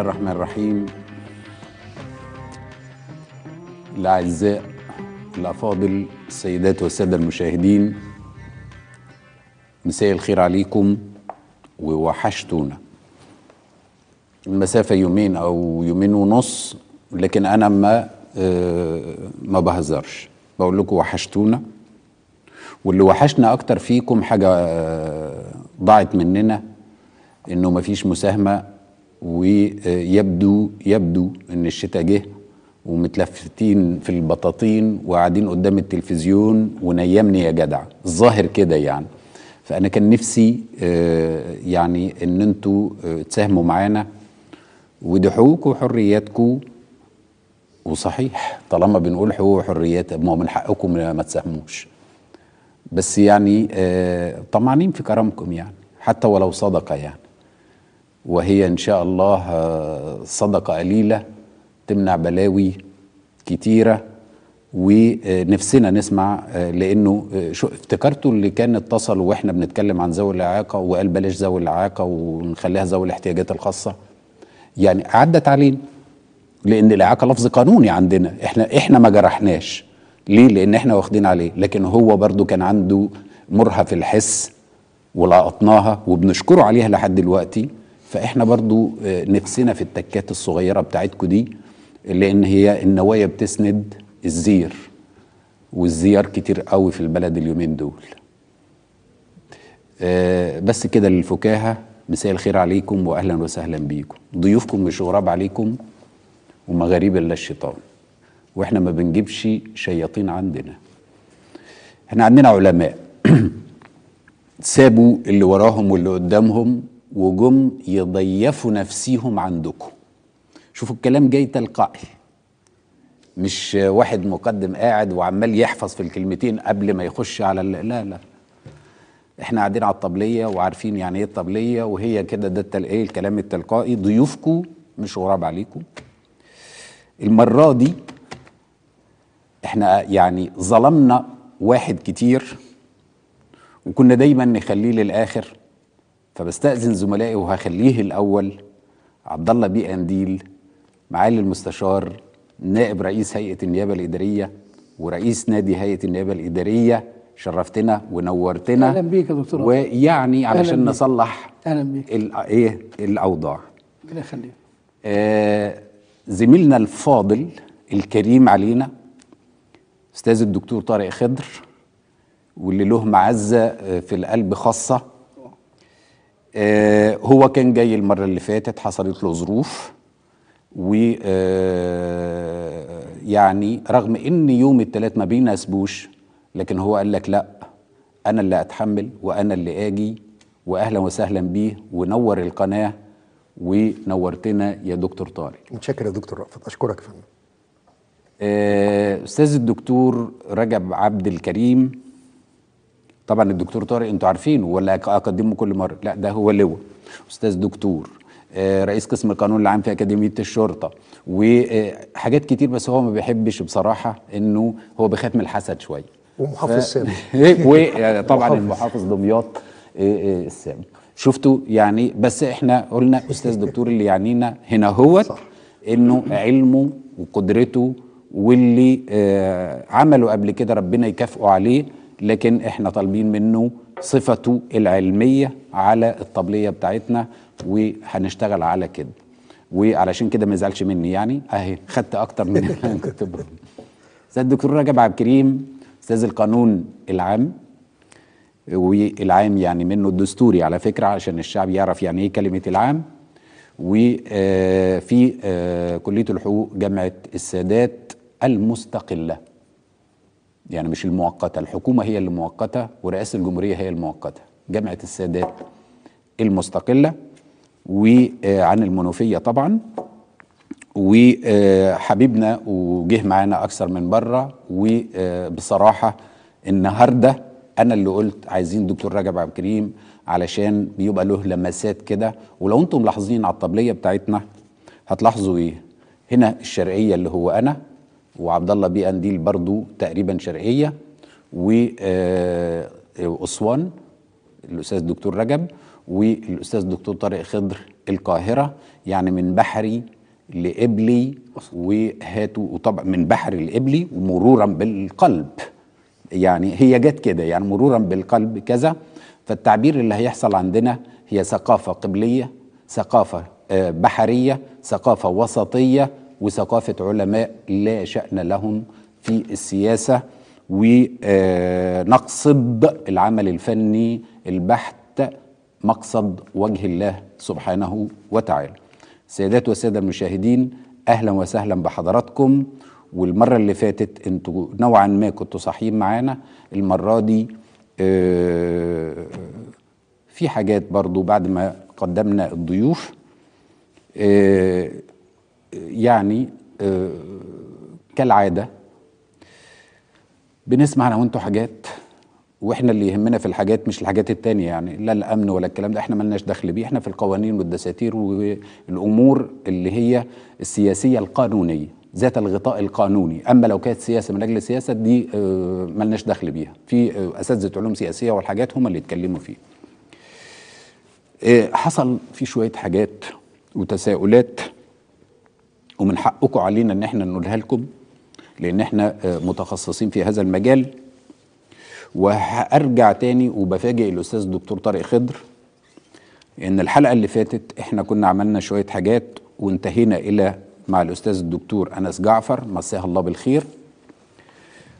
الله الرحمن الرحيم. الأعزاء الأفاضل السيدات والسادة المشاهدين مساء الخير عليكم ووحشتونا. المسافة يومين أو يومين ونص لكن أنا ما آه، ما بهزرش. بقول لكم وحشتونا. واللي وحشنا أكتر فيكم حاجة آه، ضاعت مننا إنه مفيش مساهمة ويبدو يبدو إن الشتاء جه ومتلفتين في البطاطين وقاعدين قدام التلفزيون ونيمني يا جدع. الظاهر كده يعني. فأنا كان نفسي آه، يعني إن أنتوا آه، تساهموا معانا. ودي حقوق وحرياتكم. وصحيح طالما بنقول حقوق وحريات ما من حقكم ما تساهموش. بس يعني آه، طمعانين في كرمكم يعني حتى ولو صدقة يعني. وهي إن شاء الله آه، صدقة قليلة تمنع بلاوي كتيرة ونفسنا نسمع آه، لأنه آه، شو اللي كان اتصل وإحنا بنتكلم عن ذوي الإعاقة وقال بلاش ذوي الإعاقة ونخليها ذوي الاحتياجات الخاصة؟ يعني عدت علينا لأن الإعاقة لفظ قانوني عندنا إحنا إحنا ما جرحناش. ليه؟ لأن إحنا واخدين عليه. لكن هو برضو كان عنده مرهف الحس ولقطناها وبنشكره عليها لحد دلوقتي. فإحنا برضو آه، نفسنا في التكات الصغيرة بتاعتكم دي لأن هي النوايا بتسند الزير والزيار كتير قوي في البلد اليومين دول. آه، بس كده للفكاهة. مساء الخير عليكم واهلا وسهلا بيكم. ضيوفكم مش غراب عليكم ومغاريب إلا الشيطان. وإحنا ما بنجيبش شياطين عندنا. إحنا عندنا علماء. سابوا اللي وراهم واللي قدامهم وجم يضيفوا نفسيهم عندكم. شوفوا الكلام جاي تلقائي. مش واحد مقدم قاعد وعمال يحفظ في الكلمتين قبل ما يخش على لا لا. إحنا قاعدين على الطبلية وعارفين يعني إيه الطبلية وهي كده ده التل- إيه الكلام التلقائي. ضيوفكم مش غراب عليكم. المرة دي إحنا يعني ظلمنا واحد كتير وكنا دايما نخليه للآخر. فبستأذن زملائي وهخليه الأول عبد الله بيه قنديل معالي المستشار نائب رئيس هيئة النيابة الإدارية ورئيس نادي هيئة النيابة الإدارية شرفتنا ونورتنا أهلا بيك يا دكتور. ويعني علشان. نصلح أهلا بيك إيه الأوضاع ربنا يخليك آه، زميلنا الفاضل الكريم علينا أستاذ الدكتور طارق خضر واللي له معزة آه، في القلب خاصة هو كان جاي المرة اللي فاتت حصلت له ظروف و آه، يعني رغم إن يوم الثلاث ما بيناسبوش لكن هو قال لك لأ أنا اللي أتحمل وأنا اللي آجي واهلا وسهلا بيه ونور القناة ونورتنا يا دكتور طارق. متشكر يا دكتور رأفت أشكرك يا فندم. آه، أستاذ الدكتور رجب عبد الكريم طبعا الدكتور طارق أنتوا عارفينه ولا اقدمه كل مرة لا ده هو لواء أستاذ دكتور آه، رئيس قسم القانون العام في أكاديمية الشرطة وحاجات كتير بس هو ما بيحبش بصراحة إنه هو بيخاف من الحسد شوية ومحافظ سامي. وطبعا محافظ. المحافظ دمياط آه، آه، السامي شفتوا يعني بس إحنا قلنا أستاذ دكتور اللي يعنينا هنا هو. إنه علمه وقدرته واللي آه عمله قبل كده ربنا يكافئه عليه لكن إحنا طالبين منه صفته العلمية على الطبلية بتاعتنا وهنشتغل على كده. وعلشان كده ما يزعلش مني يعني. أهي خدت أكتر من اللي أنا كنت. أستاذ الدكتور رجب عبد الكريم أستاذ القانون العام والعام يعني منه الدستوري على فكرة عشان الشعب يعرف يعني إيه كلمة العام. وفي كلية الحقوق جامعة السادات المستقلة. يعني مش المؤقتة الحكومة هي اللي مؤقتة ورئاسة الجمهورية هي المؤقتة. جامعة السادات المستقلة وعن المنوفية طبعا وحبيبنا وجه معانا أكثر من برة وبصراحة النهارده أنا اللي قلت عايزين دكتور رجب عبد الكريم علشان بيبقى له لمسات كده. ولو أنتم ملاحظين على الطبلية بتاعتنا هتلاحظوا إيه؟ هنا الشرقية اللي هو أنا وعبد الله بيه قنديل برضو تقريبا شرقية واسوان الأستاذ الدكتور رجب والأستاذ الدكتور طارق خضر القاهرة يعني من بحري لقبلي وهاتوا وطبعا من بحري لقبلي ومرورا بالقلب. يعني هي جت كده يعني مرورا بالقلب كذا. فالتعبير اللي هيحصل عندنا هي ثقافة قبلية ثقافة آه، بحرية ثقافة وسطية وثقافة علماء لا شأن لهم في السياسة ونقصد العمل الفني البحت مقصد وجه الله سبحانه وتعالى. سيدات والسادة المشاهدين أهلا وسهلا بحضراتكم. والمرة اللي فاتت أنتوا نوعا ما كنتوا صاحيين معانا. المرة دي آه، في حاجات برضو بعد ما قدمنا الضيوف. آه، يعني آه، كالعادة بنسمع أنا وأنتوا حاجات وإحنا اللي يهمنا في الحاجات مش الحاجات التانية يعني لا الأمن ولا الكلام ده إحنا ملناش دخل بيه إحنا في القوانين والدساتير والأمور اللي هي السياسية القانونية ذات الغطاء القانوني. أما لو كانت سياسة من أجل السياسة دي آه، ملناش دخل بيها. في آه، أساتذة علوم سياسية والحاجات هم اللي يتكلموا فيه. حصل في شوية حاجات وتساؤلات ومن حقكم علينا ان إحنا نقولها لكم لأن إحنا آه، متخصصين في هذا المجال. وهرجع تاني وبفاجئ الأستاذ الدكتور طارق خضر إن الحلقة اللي فاتت إحنا كنا عملنا شوية حاجات وانتهينا إلى مع الأستاذ الدكتور أنس جعفر مساها الله بالخير.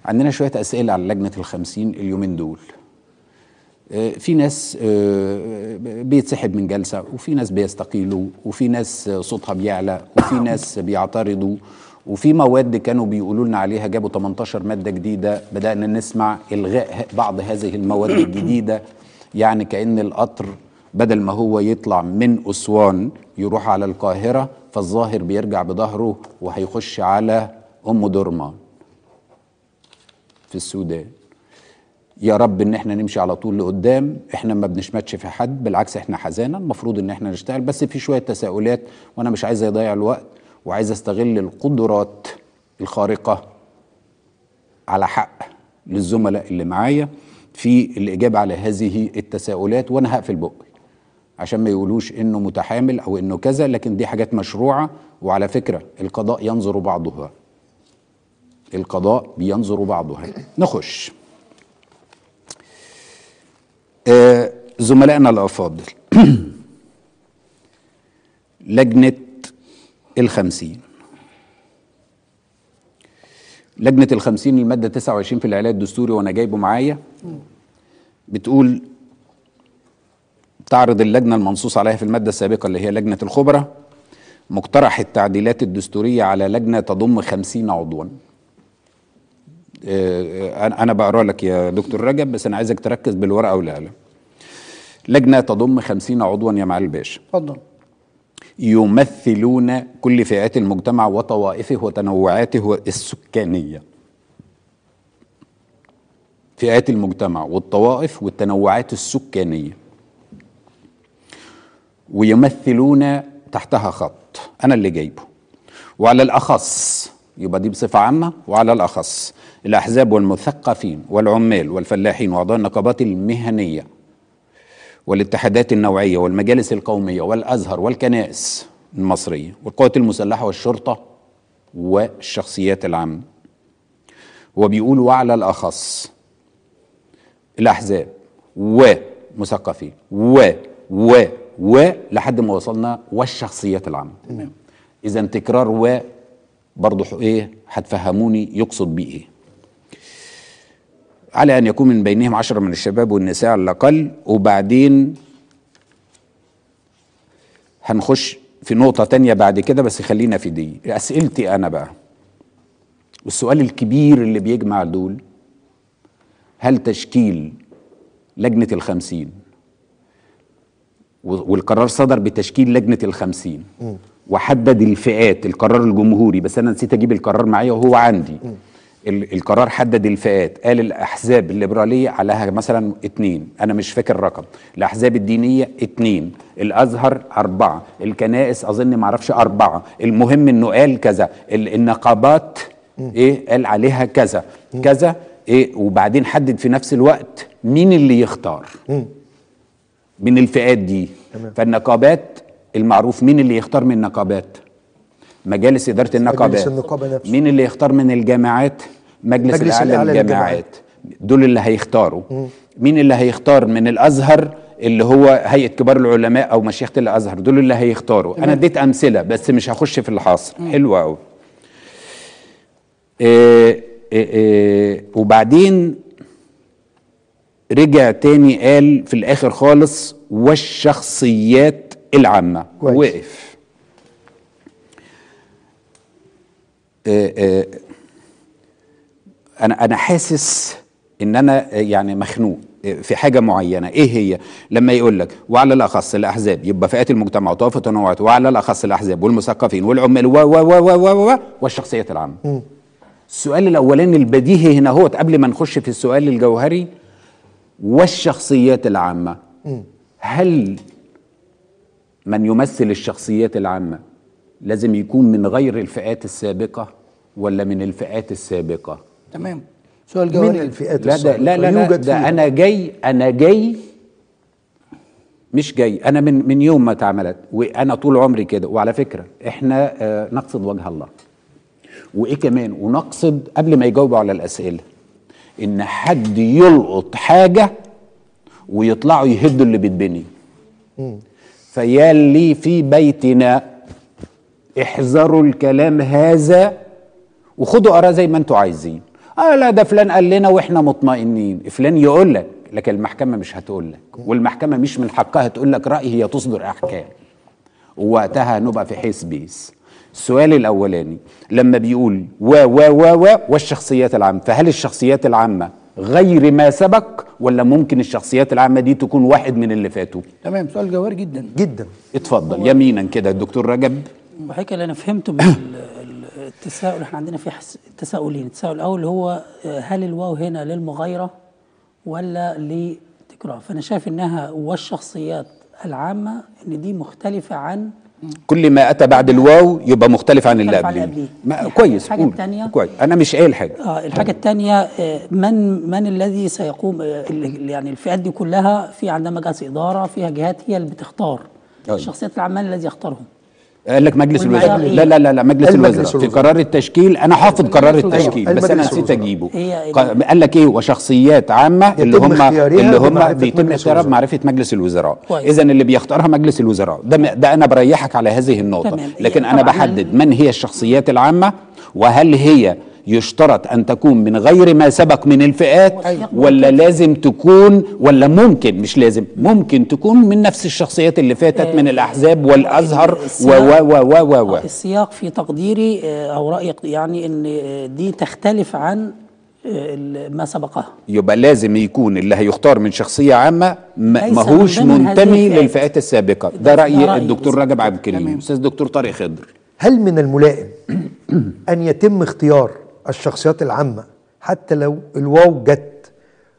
عندنا شوية أسئلة على لجنة الخمسين اليومين دول. في ناس آه، بيتسحب من جلسة وفي ناس بيستقيلوا وفي ناس آه، صوتها بيعلى وفي ناس بيعترضوا وفي مواد كانوا بيقولوا لنا عليها جابوا 18 مادة جديدة بدأنا نسمع إلغاء بعض هذه المواد الجديدة يعني كأن القطر بدل ما هو يطلع من أسوان يروح على القاهرة فالظاهر بيرجع بظهره وهيخش على أم درمان في السودان. يا رب إن إحنا نمشي على طول لقدام إحنا ما بنشمتش في حد بالعكس إحنا حزانه المفروض إن إحنا نشتغل بس في شوية تساؤلات وأنا مش عايز أضيع الوقت وعايز أستغل القدرات الخارقة على حق للزملاء اللي معايا في الإجابة على هذه التساؤلات وأنا هقفل بقي عشان ما يقولوش إنه متحامل أو إنه كذا لكن دي حاجات مشروعة وعلى فكرة القضاء ينظر بعضها. القضاء بينظر بعضها. نخش. زملائنا الأفاضل. لجنة الخمسين. لجنة الخمسين المادة 29 في الإعلان الدستوري وأنا جايبه معايا. بتقول تعرض اللجنة المنصوص عليها في المادة السابقة اللي هي لجنة الخبراء مقترح التعديلات الدستورية على لجنة تضم خمسين عضواً. آه، أنا أنا بقرأ لك يا دكتور رجب بس أنا عايزك تركز بالورقة والقلم. لجنة تضم خمسين عضوا يا معالي الباشا. اتفضل. يمثلون كل فئات المجتمع وطوائفه وتنوعاته السكانية. فئات المجتمع والطوائف والتنوعات السكانية. ويمثلون تحتها خط. أنا اللي جايبه. وعلى الأخص يبقى دي بصفة عامة. وعلى الأخص الأحزاب والمثقفين والعمال والفلاحين وأعضاء النقابات المهنية. والاتحادات النوعية والمجالس القومية والأزهر والكنائس المصرية والقوات المسلحة والشرطة والشخصيات العامة. وبيقول وعلى الأخص الأحزاب ومثقفين و و و لحد ما وصلنا والشخصيات العامة. تمام. إذا تكرار و برضه إيه هتفهموني يقصد بيه إيه. على أن يكون من بينهم عشرة من الشباب والنساء على الأقل وبعدين هنخش في نقطة تانية بعد كده بس خلينا في دي. أسئلتي أنا بقى. والسؤال الكبير اللي بيجمع دول هل تشكيل لجنة الخمسين والقرار صدر بتشكيل لجنة الخمسين وحدد الفئات القرار الجمهوري بس أنا نسيت أجيب القرار معايا وهو عندي. ال- القرار حدد الفئات. قال الأحزاب الليبرالية عليها مثلا اتنين. أنا مش فاكر الرقم. الأحزاب الدينية اتنين. الأزهر أربعة. الكنائس أظن معرفش أربعة. المهم إنه قال كذا. ال- النقابات إيه؟ قال عليها كذا. كذا إيه؟ وبعدين حدد في نفس الوقت مين اللي يختار. من الفئات دي. فالنقابات المعروف مين اللي يختار من النقابات؟ مجالس إدارة النقابات. النقابة نفسه. مين اللي يختار من الجامعات؟ مجلس, مجلس الأعلى الأعلى للجامعات. دول اللي هيختاروا. مين اللي هيختار من الأزهر؟ اللي هو هيئة كبار العلماء أو مشيخة الأزهر. دول اللي هيختاروا. أنا اديت أمثلة بس مش هخش في الحاصر حلو قوي إيه إيه إيه وبعدين رجع تاني قال في الآخر خالص والشخصيات العامة. كويس. وقف إيه إيه أنا أنا حاسس إن أنا يعني مخنوق في حاجة معينة. إيه هي؟ لما يقول لك وعلى الأخص الأحزاب يبقى فئات المجتمع وطوائف التنوعات وعلى الأخص الأحزاب والمثقفين والعمال و و و و و و والشخصيات العامة. السؤال الأولاني البديهي هنا هو قبل ما نخش في السؤال الجوهري والشخصيات العامة. هل من يمثل الشخصيات العامة لازم يكون من غير الفئات السابقة؟ ولا من الفئات السابقة؟ تمام. سؤال من جوهري الفئات لا السابقة؟ لا لا, لا يوجد ده. أنا جاي أنا جاي مش جاي. أنا من من يوم ما اتعملت وأنا طول عمري كده. وعلى فكرة إحنا آه نقصد وجه الله. وإيه كمان؟ ونقصد قبل ما يجاوبوا على الأسئلة إن حد يلقط حاجة ويطلعوا يهدوا اللي بيتبني فيا اللي في بيتنا احذروا الكلام هذا وخدوا آراء زي ما أنتوا عايزين. آه لا ده فلان قال لنا وإحنا مطمئنين. فلان يقول لك لكن المحكمة مش هتقول لك والمحكمة مش من حقها تقول لك راي هي تصدر أحكام. ووقتها هنبقى في حيث بيس. السؤال الأولاني لما بيقول و و و و والشخصيات العامة فهل الشخصيات العامة غير ما سبق ولا ممكن الشخصيات العامة دي تكون واحد من اللي فاتوا؟ تمام سؤال جوهري جدا. جدا. اتفضل يمينا كده الدكتور رجب. وحقيقة اللي أنا فهمته من التساؤل إحنا عندنا في حس... تساؤلين التساؤل الأول هو آه، هل الواو هنا للمغايرة ولا لتكرار فأنا شايف إنها والشخصيات العامة إن دي مختلفة عن كل ما أتى بعد الواو يبقى مختلف عن اللي قبليه كويس الحاجة قول. التانية. كويس أنا مش قايل حاجة آه الحاجة الثانية من من الذي سيقوم آه، يعني الفئات دي كلها في عندها مجالس إدارة فيها جهات هي اللي بتختار أيوة. الشخصيات العامة الذي يختارهم قال لك مجلس الوزراء إيه؟ لا لا لا لا مجلس الوزراء في. قرار التشكيل أنا حافظ قرار التشكيل أيوة، بس أنا نسيت. أجيبه ق- قال لك إيه وشخصيات عامة اللي هم اللي هم بيتم اختيارها. بمعرفة مجلس الوزراء. اذا اللي بيختارها مجلس الوزراء ده ده أنا بريحك على هذه النقطة. لكن هي أنا بحدد من هي الشخصيات العامة وهل هي يشترط أن تكون من غير ما سبق من الفئات أيوة. ولا لازم تكون ولا ممكن مش لازم ممكن تكون من نفس الشخصيات اللي فاتت من الأحزاب والأزهر و و و و و, و. السياق في تقديري آه، أو رأيي يعني إن آه، دي تختلف عن آه، ما سبقها يبقى لازم يكون اللي هيختار من شخصية عامة ماهوش منتمي. للفئات السابقة ده ده رأي رأيي الدكتور. رجب عبد الكريم أستاذ دكتور طارق خضر هل من الملائم أن يتم اختيار الشخصيات العامة حتى لو الواو جت.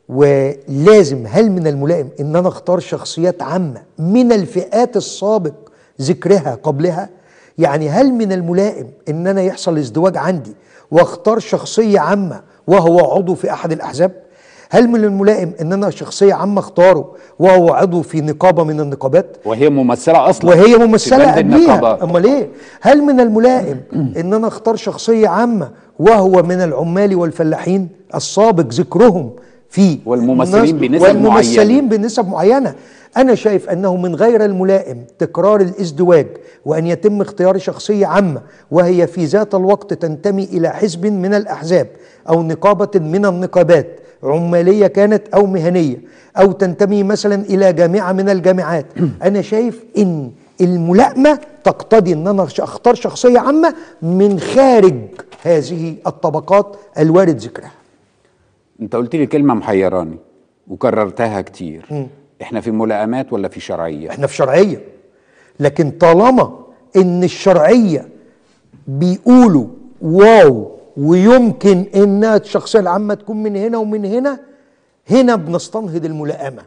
ولازم هل من الملائم أن أنا أختار شخصيات عامة من الفئات السابق ذكرها قبلها؟ يعني هل من الملائم أن أنا يحصل ازدواج عندي وأختار شخصية عامة وهو عضو في أحد الأحزاب؟ هل من الملائم أن أنا شخصية عامة اختاره وهو عضو في نقابة من النقابات؟ وهي ممثلة أصلا وهي ممثلة قبليها. أمال إيه؟ هل من الملائم ان أنا اختار شخصية عامة وهو من العمال والفلاحين السابق ذكرهم في والممثلين بنسب والممثلين معينة. بنسب معينة. أنا شايف أنه من غير الملائم تكرار الإزدواج وأن يتم اختيار شخصية عامة وهي في ذات الوقت تنتمي إلى حزب من الأحزاب أو نقابة من النقابات عمالية كانت أو مهنية أو تنتمي مثلا إلى جامعة من الجامعات. أنا شايف إن الملائمة تقتضي إن أنا أختار شخصية عامة من خارج هذه الطبقات الوارد ذكرها. أنت قلت لي كلمة محيراني وكررتها كتير. إحنا في ملائمات ولا في شرعية؟ إحنا في شرعية. لكن طالما إن الشرعية بيقولوا واو ويمكن إنها الشخصية العامة تكون من هنا ومن هنا هنا بنستنهض الملائمة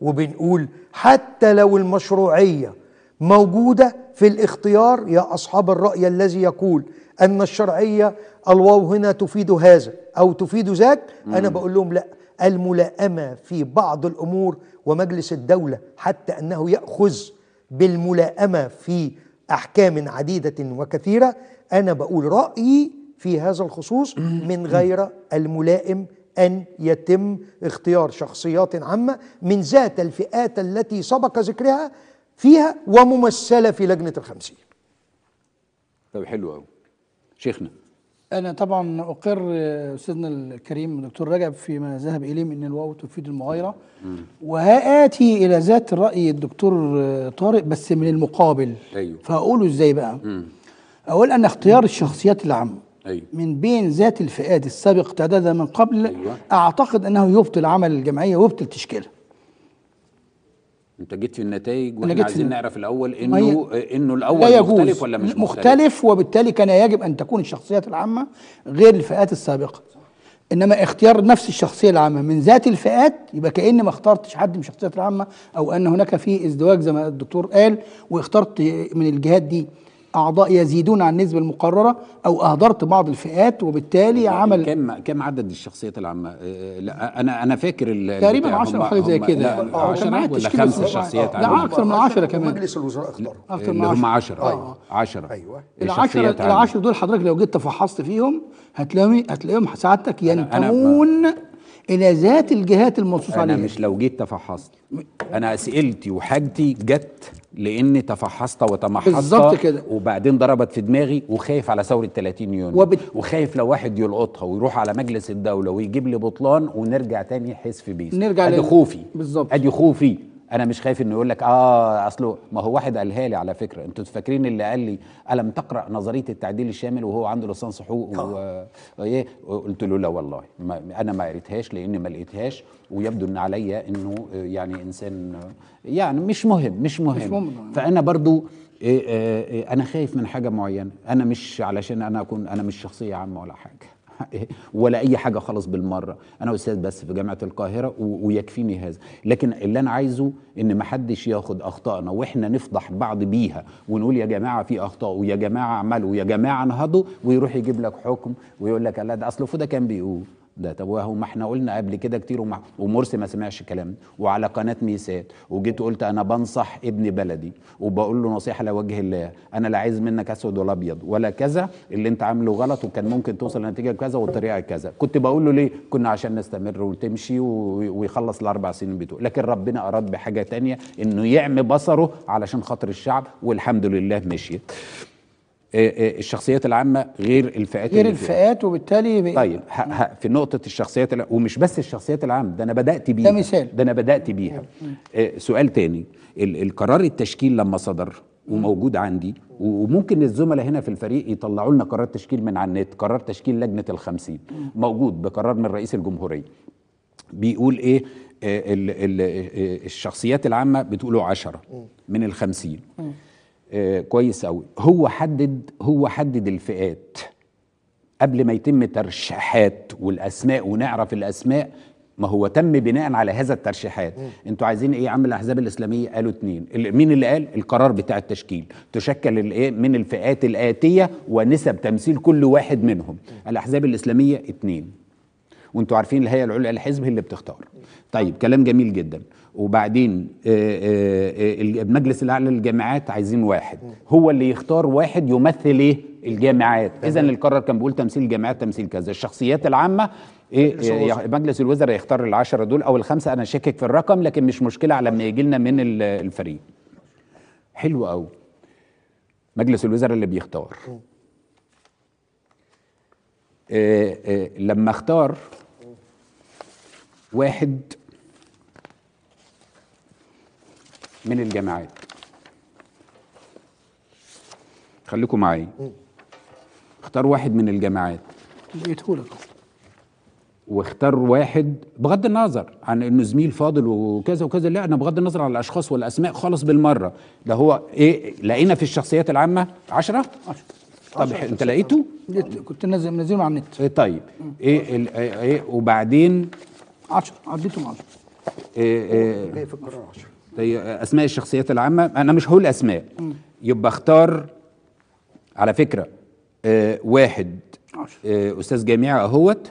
وبنقول حتى لو المشروعية موجودة في الاختيار يا أصحاب الرأي الذي يقول أن الشرعية الواو هنا تفيد هذا أو تفيد ذاك أنا بقول لهم لا. الملائمة في بعض الأمور ومجلس الدولة حتى أنه يأخذ بالملائمة في أحكام عديدة وكثيرة أنا بقول رأيي في هذا الخصوص من غير الملائم أن يتم اختيار شخصيات عامة من ذات الفئات التي سبق ذكرها فيها وممثلة في لجنة الخمسين. طب حلو قوي شيخنا. أنا طبعا أقر آه، أستاذنا الكريم دكتور رجب فيما ذهب إليه من الواو تفيد المغايرة. وهآتي إلى ذات الراي الدكتور طارق بس من المقابل. أيوه. فأقوله إزاي بقى؟ أقول أن اختيار الشخصيات العامه أيوه. من بين ذات الفئات السابق تعدادها من قبل أيوه. أعتقد أنه يبطل عمل الجمعية ويبطل تشكيلها. انت جيت في النتائج وإحنا عايزين نعرف الأول إنه إنه الأول مختلف ولا مش مختلف؟ مختلف وبالتالي كان يجب أن تكون الشخصيات العامة غير الفئات السابقة. إنما اختيار نفس الشخصية العامة من ذات الفئات يبقى كأني ما اخترتش حد من الشخصيات العامة أو أن هناك في ازدواج زي ما الدكتور قال واخترت من الجهات دي أعضاء يزيدون عن النسبة المقررة أو أهدرت بعض الفئات وبالتالي عمل كم كم عدد الشخصيات العامة؟ آه، لا أنا أنا فاكر ال- تقريبا البتاع. 10 هم- أو حاجة زي كده. لا آه، 10 معايا ولا خمسة شخصيات لا أكثر من 10 كمان. ومجلس الوزراء اختار أكثر من اللي هم 10 10 أيوة. 10 أيوة. العشرة العشرة دول حضرتك لو جيت تفحصت فيهم هتلاقيهم هتلاقيهم سعادتك أنا- ينتمون إلى ذات الجهات المنصوص أنا عليها. مش لو جيت تفحصت. أنا أسئلتي وحاجتي جت لإني تفحصت وتمحصت بالظبط كده. وبعدين ضربت في دماغي وخايف على ثورة 30 يونيو. وبت- وخايف لو واحد يلقطها ويروح على مجلس الدولة ويجيب لي بطلان ونرجع تاني حس في بيس. نرجع أدي لل- خوفي. بالظبط. أدي خوفي. أنا مش خايف إنه يقول لك آه أصله ما هو واحد قالها لي على فكرة. أنتوا فاكرين اللي قال لي ألم تقرأ نظرية التعديل الشامل وهو عنده ليسانس حقوق؟ و- وايه قلت له لا والله ما أنا ما قريتهاش لأني ما لقيتهاش. ويبدو إن عليا إنه آه، يعني إنسان آه، يعني مش مهم مش مهم, مش مهم. فأنا برضو أنا خايف من حاجة معينة. أنا مش علشان أنا أكون أنا مش شخصية عامة ولا حاجة. ولا أي حاجة خالص بالمرة. أنا أستاذ بس في جامعة القاهرة ويكفيني هذا. لكن اللي أنا عايزه إن ما حدش ياخد أخطائنا وإحنا نفضح بعض بيها ونقول يا جماعة في أخطاء ويا جماعة اعملوا ويا جماعة انهضوا ويروح يجيب لك حكم ويقول لك لا ده أصل فوده كان بيقول. ده. طب وهو ما إحنا قلنا قبل كده كتير ومع ومرسي ما سمعش كلامنا وعلى قناة ميسات. وجيت قلت أنا بنصح ابن بلدي. وبقول له نصيحة لوجه الله. أنا لا عايز منك أسود ولا أبيض ولا كذا. اللي أنت عامله غلط وكان ممكن توصل لنتيجة كذا والطريقة كذا. كنت بقول له ليه؟ كنا عشان نستمر وتمشي ويخلص الأربع سنين بتوعه لكن ربنا أراد بحاجة تانية إنه يعمي بصره علشان خاطر الشعب. والحمد لله مشيت. الشخصيات العامة غير الفئات غير. الفئات وبالتالي طيب ه- ه- في نقطة الشخصيات ومش بس الشخصيات العامة ده أنا بدأت بيها. ده مثال. ده أنا بدأت بيها. آه سؤال تاني. ال- القرار التشكيل لما صدر وموجود عندي وممكن الزملاء هنا في الفريق يطلعوا لنا قرار تشكيل من على النت قرار تشكيل لجنة الخمسين. موجود بقرار من رئيس الجمهورية. بيقول إيه؟ آه، ال- ال- آه، الشخصيات العامة بتقولوا عشرة من الخمسين. آه، كويس أوي. هو حدد هو حدد الفئات. قبل ما يتم ترشيحات والأسماء ونعرف الأسماء ما هو تم بناء على هذا الترشيحات. أنتوا عايزين إيه يا عم الأحزاب الإسلامية؟ قالوا اتنين. مين اللي قال؟ القرار بتاع التشكيل. تشكل الايه من الفئات الآتية ونسب تمثيل كل واحد منهم. الأحزاب الإسلامية اتنين. وانتوا عارفين الهيئة العليا للحزب هي اللي بتختار. طيب كلام جميل جدا. وبعدين آه، آه، آه، المجلس الأعلى للجامعات عايزين واحد. هو اللي يختار واحد يمثل إيه؟ الجامعات. اذا القرار كان بيقول تمثيل الجامعات تمثيل كذا. الشخصيات العامة مجلس آه، الوزراء. مجلس الوزراء يختار العشرة دول أو الخمسة. أنا شاكك في الرقم لكن مش مشكلة على ما يجي لنا من ال- الفريق. حلو قوي مجلس الوزراء اللي بيختار. آه، آه، لما اختار واحد من الجامعات. خليكم معايا. اختار واحد من الجامعات. لقيته لك واختار واحد بغض النظر عن إنه زميل فاضل وكذا وكذا لا أنا بغض النظر عن الأشخاص والأسماء خالص بالمرة. ده هو إيه لقينا في الشخصيات العامة عشرة؟ طب أنت لقيته؟ لقيت- كنت نازل منزلهم على النت. إيه طيب. إيه ال- إيه إيه وبعدين؟ 10 عديتهم 10 إيه إيه جاي في القرار 10 طيب أسماء الشخصيات العامة أنا مش هقول أسماء يبقى اختار على فكرة آه واحد. آه أستاذ جامعي أهوت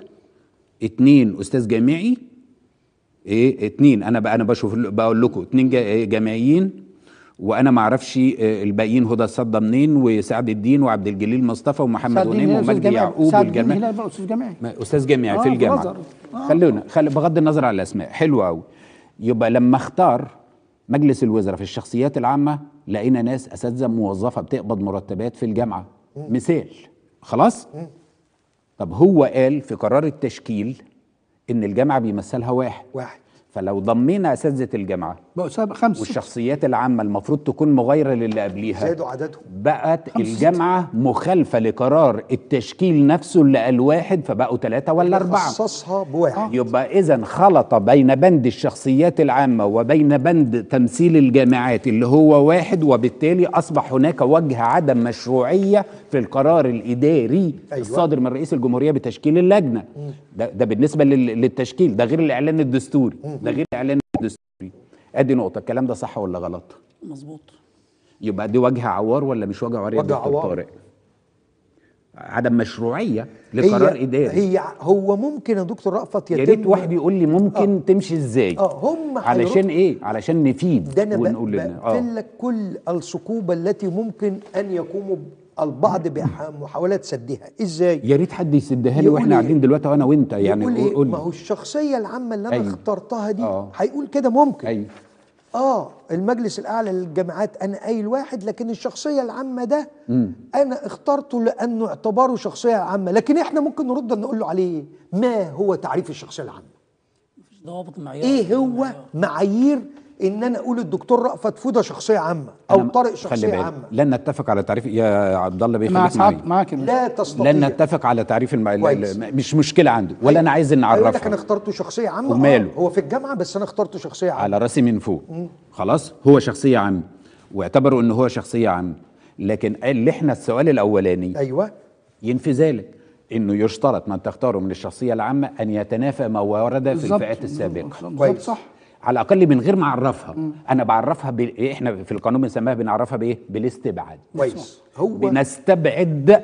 اتنين أستاذ جامعي إيه اتنين أنا بقى أنا بشوف بقول لكم اتنين جا- جامعيين وأنا ما أعرفش آه، الباقيين هدى الصدى منين وسعد الدين وعبد الجليل مصطفى ومحمد غنيم ومجدي. يعقوب والجماعة هنا يبقى أستاذ جامعي أستاذ جامعي آه، في الجامعة بهزر. آه. خلونا خل بغض النظر عن الأسماء حلو قوي يبقى لما اختار مجلس الوزراء في الشخصيات العامة لقينا ناس أساتذة موظفة بتقبض مرتبات في الجامعة. مثال. خلاص؟ طب هو قال في قرار التشكيل إن الجامعة بيمثلها واحد. واحد. فلو ضمينا اساتذه الجامعة بقوا خمسة. والشخصيات العامة المفروض تكون مغايرة للي قبليها زادوا عددهم. بقت الجامعة مخالفة لقرار التشكيل نفسه اللي قال واحد فبقوا ثلاثة ولا أربعة. خصصها بواحد. يبقى اذا خلط بين بند الشخصيات العامة وبين بند تمثيل الجامعات اللي هو واحد وبالتالي أصبح هناك وجه عدم مشروعية في القرار الإداري أيوة. الصادر من رئيس الجمهورية بتشكيل اللجنة. ده, ده بالنسبة لل- للتشكيل ده غير الإعلان الدستوري ده غير الإعلان الدستوري. أدي نقطة الكلام ده صح ولا غلط؟ مظبوط. يبقى دي وجه عوار ولا مش وجه عوار يا وجه دكتور عوار. طارق؟ عدم مشروعية لقرار هي إداري. هي هو ممكن يا دكتور رأفت يا يتم ريت واحد يقول لي ممكن آه. تمشي إزاي. آه هم علشان إيه؟ علشان نفيد ده أنا ونقول لنا بقفل لك كل الثقوبه التي ممكن أن يقوموا البعض بمحاولات سدها إزاي يا ريت حد يسدها لي وإحنا إيه؟ قاعدين دلوقتي وأنا وأنت يعني يقول قول, إيه؟ قول ما هو. الشخصية العامة اللي أنا أيوة. اخترتها دي آه. هيقول كده ممكن أيوه آه المجلس الأعلى للجامعات أنا قايل واحد لكن الشخصية العامة ده أنا اخترته لأنه اعتباره شخصية عامة لكن إحنا ممكن نرد نقول له عليه إيه؟ ما هو تعريف الشخصية العامة مفيش ضوابط معيار إيه هو معايير إن أنا أقول الدكتور رأفت فوده شخصية عامة أو طارق خلي شخصية بالك. عامة. لن نتفق على تعريف يا عبد الله بيه مع معاك باشا. لا تستطيع. لن نتفق على تعريف الم... مش مشكلة عنده ولا أنا عايز إن هيقول لك أنا اخترته شخصية عامة. وماله؟ آه هو في الجامعة بس أنا اخترته شخصية عامة. على رأسي من فوق. خلاص؟ هو شخصية عامة. واعتبروا إن هو شخصية عامة. لكن اللي إحنا السؤال الأولاني أيوه. ينفي ذلك. إنه يشترط من تختاره من الشخصية العامة أن يتنافى ما ورد في. الفئات السابقة. بالظبط. صح. على الأقل من غير ما أعرفها. أنا بعرفها ب... إحنا في القانون بنسميها بنعرفها بإيه؟ بالإستبعاد. كويس. هو بنستبعد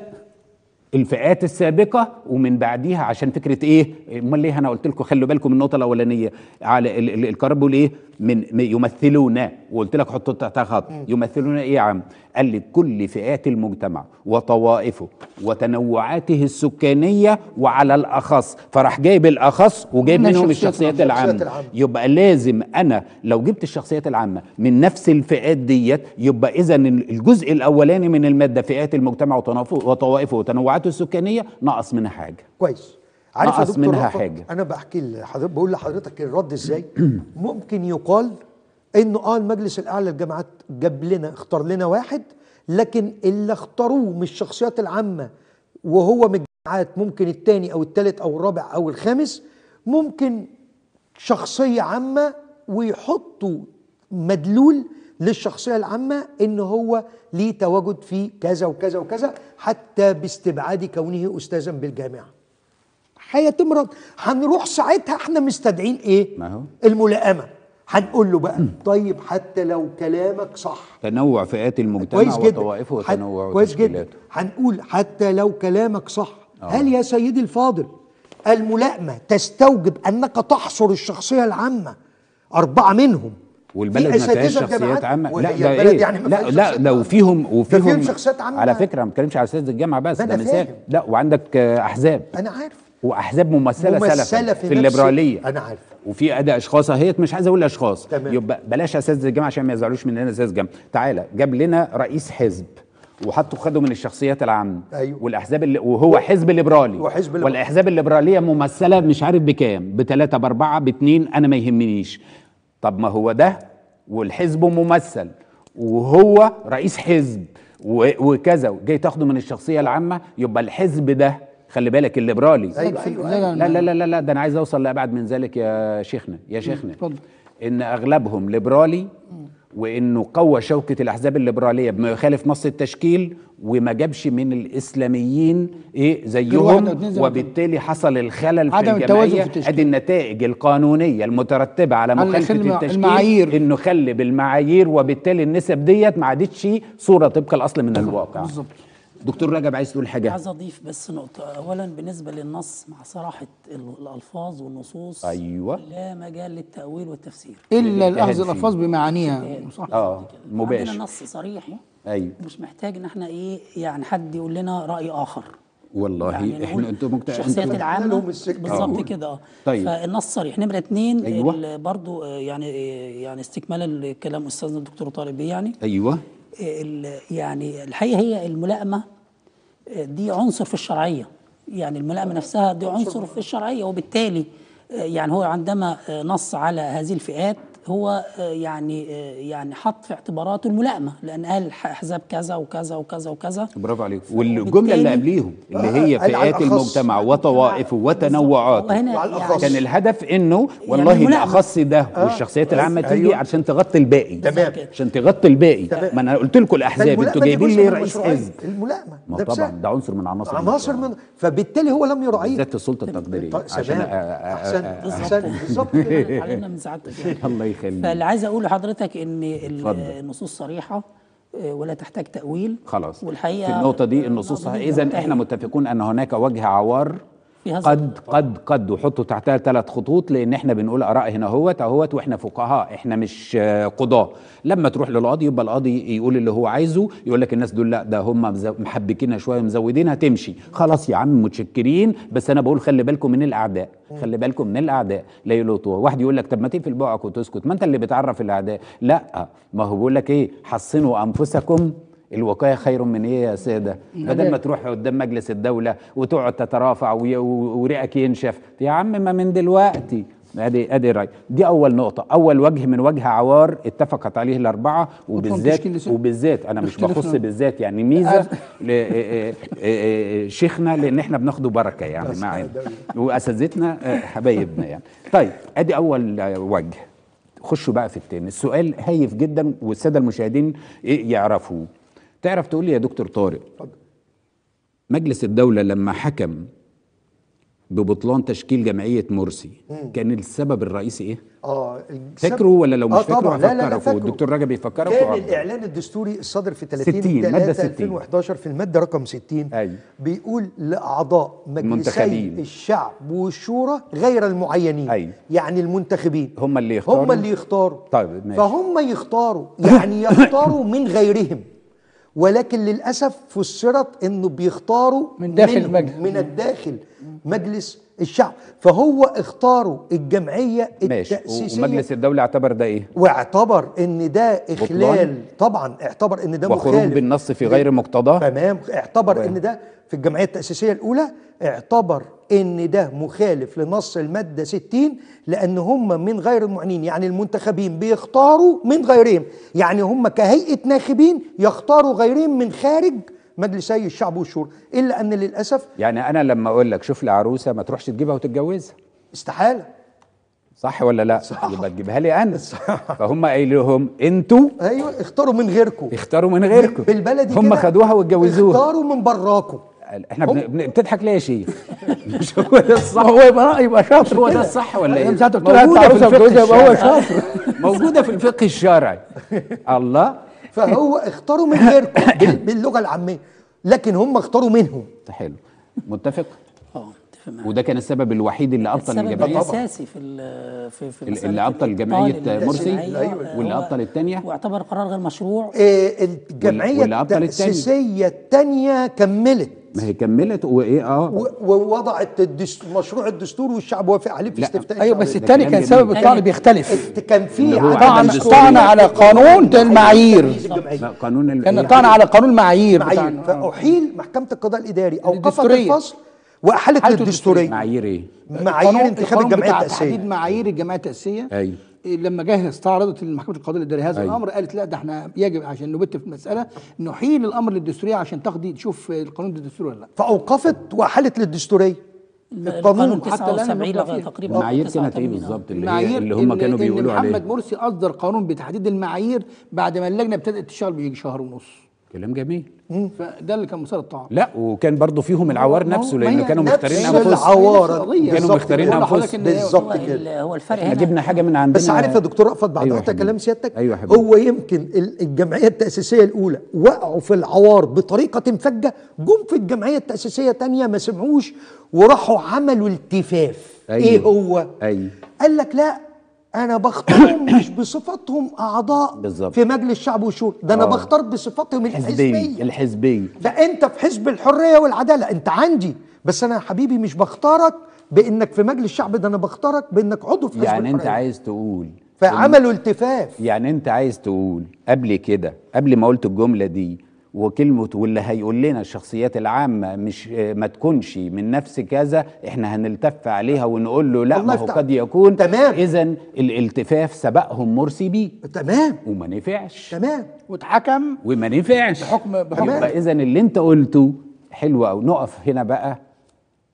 الفئات السابقة ومن بعديها عشان فكرة إيه؟ أمال ليه أنا قلت لكم خلوا بالكم من النقطة الأولانية. على ال- ال- القرار بيقول إيه؟ من من- يمثلون وقلت لك حطوا تحتها خط. يمثلون إيه يا عم؟ قال لي كل فئات المجتمع وطوائفه وتنوعاته السكانية وعلى الأخص فراح جايب الأخص وجايب من منهم الشخصيات العامة. العامة. يبقى لازم أنا لو جبت الشخصيات العامة من نفس الفئات ديت يبقى إذا الجزء الأولاني من المادة فئات المجتمع وطوائفه وتنوعاته السكانية نقص منها حاجة كويس عارف نقص منها حاجة. أنا بحكي لحضرتك بقول لحضرتك الرد إزاي ممكن يقال إنه آه المجلس الأعلى للجامعات جاب لنا اختار لنا واحد لكن اللي اختاروه من الشخصيات العامة وهو من الجامعات ممكن الثاني أو الثالث أو الرابع أو الخامس ممكن شخصية عامة ويحطوا مدلول للشخصية العامة إن هو ليه تواجد في كذا وكذا وكذا حتى باستبعاد كونه استاذا بالجامعة. هيتم رد. هنروح ساعتها إحنا مستدعين إيه؟ ما هو. الملائمة. هنقول له بقى طيب حتى لو كلامك صح. تنوع فئات المجتمع كويس جدا. وطوائفه وتنوع كويس جدا. هنقول حتى لو كلامك صح. هل يا سيدي الفاضل الملائمة تستوجب أنك تحصر الشخصية العامة أربعة منهم والبلد ما فيهاش أساتذة شخصيات وهي لا ده إيه؟ يعني لا لا لو عامة. فيهم وفيهم فيهم شخصيات عامة. على فكرة ما بتكلمش على أساتذة الجامعة بس ده أنا مثال. لا وعندك آه، أحزاب. أنا عارف. وأحزاب ممثلة, ممثلة سلفا في في, الليبرالية. أنا عارف. وفي أداء أشخاص أهيت مش عايز أقول أشخاص. تمام. يبقى بلاش اساتذه الجامعة عشان ما يزعلوش مننا اساتذه الجامعة تعالى جاب لنا رئيس حزب وحطوا خدوا من الشخصيات العامة. أيوه. والأحزاب اللي وهو حزب ليبرالي. وحزب. والأحزاب الليبرالية ممثلة مش عارف بكام. بثلاثه بأربعة باثنين أنا ما يهمنيش. طب ما هو ده والحزب ممثل. وهو رئيس حزب. وكذا. جاي تاخده من الشخصية العامة. يبقى الحزب ده خلي بالك الليبرالي أيوة، أيوة، أيوة. لا لا لا لا لا ده أنا عايز أوصل لأبعد من ذلك يا شيخنا يا شيخنا اتفضل. إن أغلبهم ليبرالي وإنه قوى شوكة الأحزاب الليبرالية بما يخالف نص التشكيل وما جابش من الإسلاميين إيه زيهم وبالتالي حصل الخلل في عدم التوازن الجمعية في التشكيل. أدي النتائج القانونية المترتبة على مخالفة التشكيل المعايير. إنه خلي بالمعايير وبالتالي النسب ديت ما عادتش صورة طبق الأصل من الواقع بالظبط دكتور رجب عايز تقول حاجة. عايز أضيف بس نقطة. اولا بالنسبة للنص مع صراحة ال- الألفاظ والنصوص أيوة. لا مجال للتأويل والتفسير. إلا الاخذ. الألفاظ بمعانيها. صح. آه مباشر. عندنا نص صريح. أيوه. مش محتاج إن إحنا إيه يعني حد يقول لنا رأي آخر. والله يعني إحنا أنتوا ممكن الشخصيات العامة. بالظبط كده. آه طيب. فالنص صريح. نمرة اتنين أيوة. برضو آه، يعني آه، يعني استكمالا لكلام أستاذنا الدكتور طارق بيه يعني. أيوه. يعني الحقيقة هي الملائمة دي عنصر في الشرعية. يعني الملائمة نفسها دي عنصر في الشرعية وبالتالي يعني هو عندما نص على هذه الفئات هو آه، يعني آه، يعني حط في اعتباراته الملائمة لأن قال أحزاب كذا وكذا وكذا وكذا برافو عليك والجملة اللي قبليهم اللي آه، هي فئات. المجتمع وطوائفه وتنوعاته وهنا وعلى يعني. كان الهدف إنه والله الملائمة. الاخص ده والشخصيات العامة تيجي أيوة. عشان تغطي الباقي تمام. عشان تغطي الباقي. ما أنا قلت لكم الأحزاب أنتوا جايبين لي رئيس. حزب الملائمة ما ده طبعا. ده عنصر من عناصر عناصر. من فبالتالي هو لم يراعيه ذات السلطة التقديرية طيب، عشان أحسن بالظبط كده اتعلمنا من سعادتك يعني. الله يخليك فاللي عايز أقول لحضرتك إن. النصوص صريحة آه، ولا تحتاج تأويل خلاص والحقيقة في النقطة دي النصوص إذا. إحنا متفقون أن هناك وجه عوار في هذا قد قد قد وحطوا تحتها ثلاث خطوط لأن إحنا بنقول آراء هنا اهوت أهوت وإحنا فقهاء إحنا مش قضاة. لما تروح للقاضي يبقى القاضي يقول اللي هو عايزه يقول لك الناس دول لا ده هم محبكينها شوية مزودينها تمشي. خلاص يا عم متشكرين بس أنا بقول خلي بالكم من الأعداء خلي بالكم من الأعداء. لا يلوطوا واحد يقول لك طب ما تقفل بقك وتسكت. ما أنت اللي بتعرف الأعداء. لا ما هو بيقول لك إيه؟ حصنوا أنفسكم الوقاية خير من إيه يا سادة؟ بدل ما تروح قدام مجلس الدولة وتقعد تترافع ورئك ينشف. يا عم ما من دلوقتي. ادي أدي رأي. دي أول نقطة. أول وجه من وجه عوار اتفقت عليه الأربعة وبالذات. وبالذات أنا مش. بخص بالذات يعني ميزة ل- آه، آه، آه، شيخنا لأن إحنا بناخده بركة يعني معانا وأساتذتنا آه، حبايبنا يعني. طيب أدي أول وجه. خشوا بقى في التاني. السؤال هايف جدا والسادة المشاهدين إيه يعرفوه. تعرف تقول لي يا دكتور طارق مجلس الدولة لما حكم ببطلان تشكيل جمعية مرسي كان السبب الرئيسي إيه؟ آه فاكروا ولا لو مش آه طبعا لا لا فاكره. والدكتور رجب يفكركوا كان وعبد. الإعلان الدستوري الصادر في 30 60 مادة 3 60. 2011 في المادة رقم 60 أيوة. بيقول لأعضاء مجلسي. الشعب والشورى غير المعينين أيوة. يعني المنتخبين هم اللي يختاروا هم اللي يختاروا طيب ماشي فهم يختاروا يعني يختاروا من غيرهم ولكن للأسف فسرت إنه بيختاروا من داخل المجلس. من الداخل مجلس الشعب. فهو اختاروا الجمعية ماشي. التأسيسية. ومجلس الدولة اعتبر ده إيه؟ واعتبر إن ده إخلال. طبعا اعتبر إن ده وخروج مخالف. بالنص في غير مقتضاه. تمام. اعتبر إن ده في الجمعية التأسيسية الأولى. اعتبر إن ده مخالف لنص المادة 60 لأن هم من غير المعنين يعني المنتخبين بيختاروا من غيرهم. يعني هم كهيئة ناخبين يختاروا غيرهم من خارج مجلسي الشعب والشورى. إلا أن للأسف يعني أنا لما أقول لك شوف لي عروسة ما تروحش تجيبها وتتجوزها. استحالة. صح ولا لا؟ يبقى تجيبها لي أنا. فهم قايل لهم أنتوا أيوه اختاروا من غيركم. اختاروا من غيركم. بالبلدي هم خدوها واتجوزوها. اختاروا من براكم. إحنا بن... بن... بتضحك ليه يا شيخ؟ مش هو ده الصح هو يبقى يبقى شاطر هو ده. الصح ولا إيه؟ الدكتور هات موجودة في هو الشرعي. شاطر موجودة في الفقه الشرعي الله فهو اختاروا من غيركم بال- باللغة العامية لكن هم اختاروا منهم حلو متفق. وده كان السبب الوحيد اللي أبطل السبب الجمعية الأساسي في في في اللي جمعية الجمعية، مرسي أيوة، واللي أبطل التانية. واعتبر قرار غير مشروع آه، الجمعية. التأسيسية الثانية كملت ما هي كملت وايه آه ووضعت الدست... مشروع الدستور والشعب وافق عليه في. استفتاء أيوه بس. الثاني كان. سبب الطعن بيختلف كان في طعن- طعن. طعن على قانون المعايير قانون كان إيه؟ طعن على قانون المعايير فأحيل محكمة القضاء الإداري أوقفت. الفصل واحالت حالته للدستوريه معايير إيه؟ معايير القانون- انتخاب الجمعية التاسيسيه تحديد معايير الجمعية التاسيسيه أيوه إيه، لما جه استعرضت محكمه القضاء الاداري هذا أيوة. الأمر قالت لا ده إحنا يجب عشان نبت في المساله نحيل الأمر للدستورية عشان تاخدي تشوف القانون ده دستوري ولا لا. فأوقفت واحالت للدستوريه القانون حتى الآن 79 الموضوع لغاية فيه. تقريبا المعايير كانت إيه 89. بالظبط؟ اللي, هي اللي هم كانوا إن بيقولوا محمد عليه مرسي أصدر قانون بتحديد المعايير بعد ما اللجنة ابتدت تشتغل بيجي شهر ونص. كلام جميل. فده اللي كان مسار الطعام لا وكان برضو فيهم العوار نفسه لأنه كانوا مختارين نفس انفسهم العوار. كانوا بالظبط مختارين انفسهم بالظبط هو, كده. هو الفرق إحنا هنا. جبنا حاجة من عندنا. بس عارف يا دكتور رأفت بعد أيوة. كلام سيادتك؟ أيوة حبيبي. هو يمكن ال- الجمعية التأسيسية الأولى وقعوا في العوار بطريقة فجه جم في الجمعية التأسيسية تانية ما سمعوش وراحوا عملوا التفاف. أيوة. إيه هو؟ أيوة. قال لك لا أنا بختارهم مش بصفتهم أعضاء بالظبط. في مجلس الشعب والشورى ده أنا آه. بختار بصفتهم الحزبية الحزبية ده أنت في حزب الحرية والعدالة أنت عندي بس أنا يا حبيبي مش بختارك بإنك في مجلس الشعب ده أنا بختارك بإنك عضو في حزب يعني أنت الحرية. عايز تقول فعملوا التفاف يعني أنت عايز تقول قبل كده قبل ما قلت الجملة دي وكلمة واللي هيقول لنا الشخصيات العامة مش ما تكونش من نفس كذا إحنا هنلتف عليها ونقول له لا ما هو قد يكون. تمام. اذا الالتفاف سبقهم مرسي بيه تمام. وما نفعش. تمام. واتحكم. وما نفعش. بحكم- بحكم- اذا اللي أنت قلته حلو قوي نقف هنا بقى.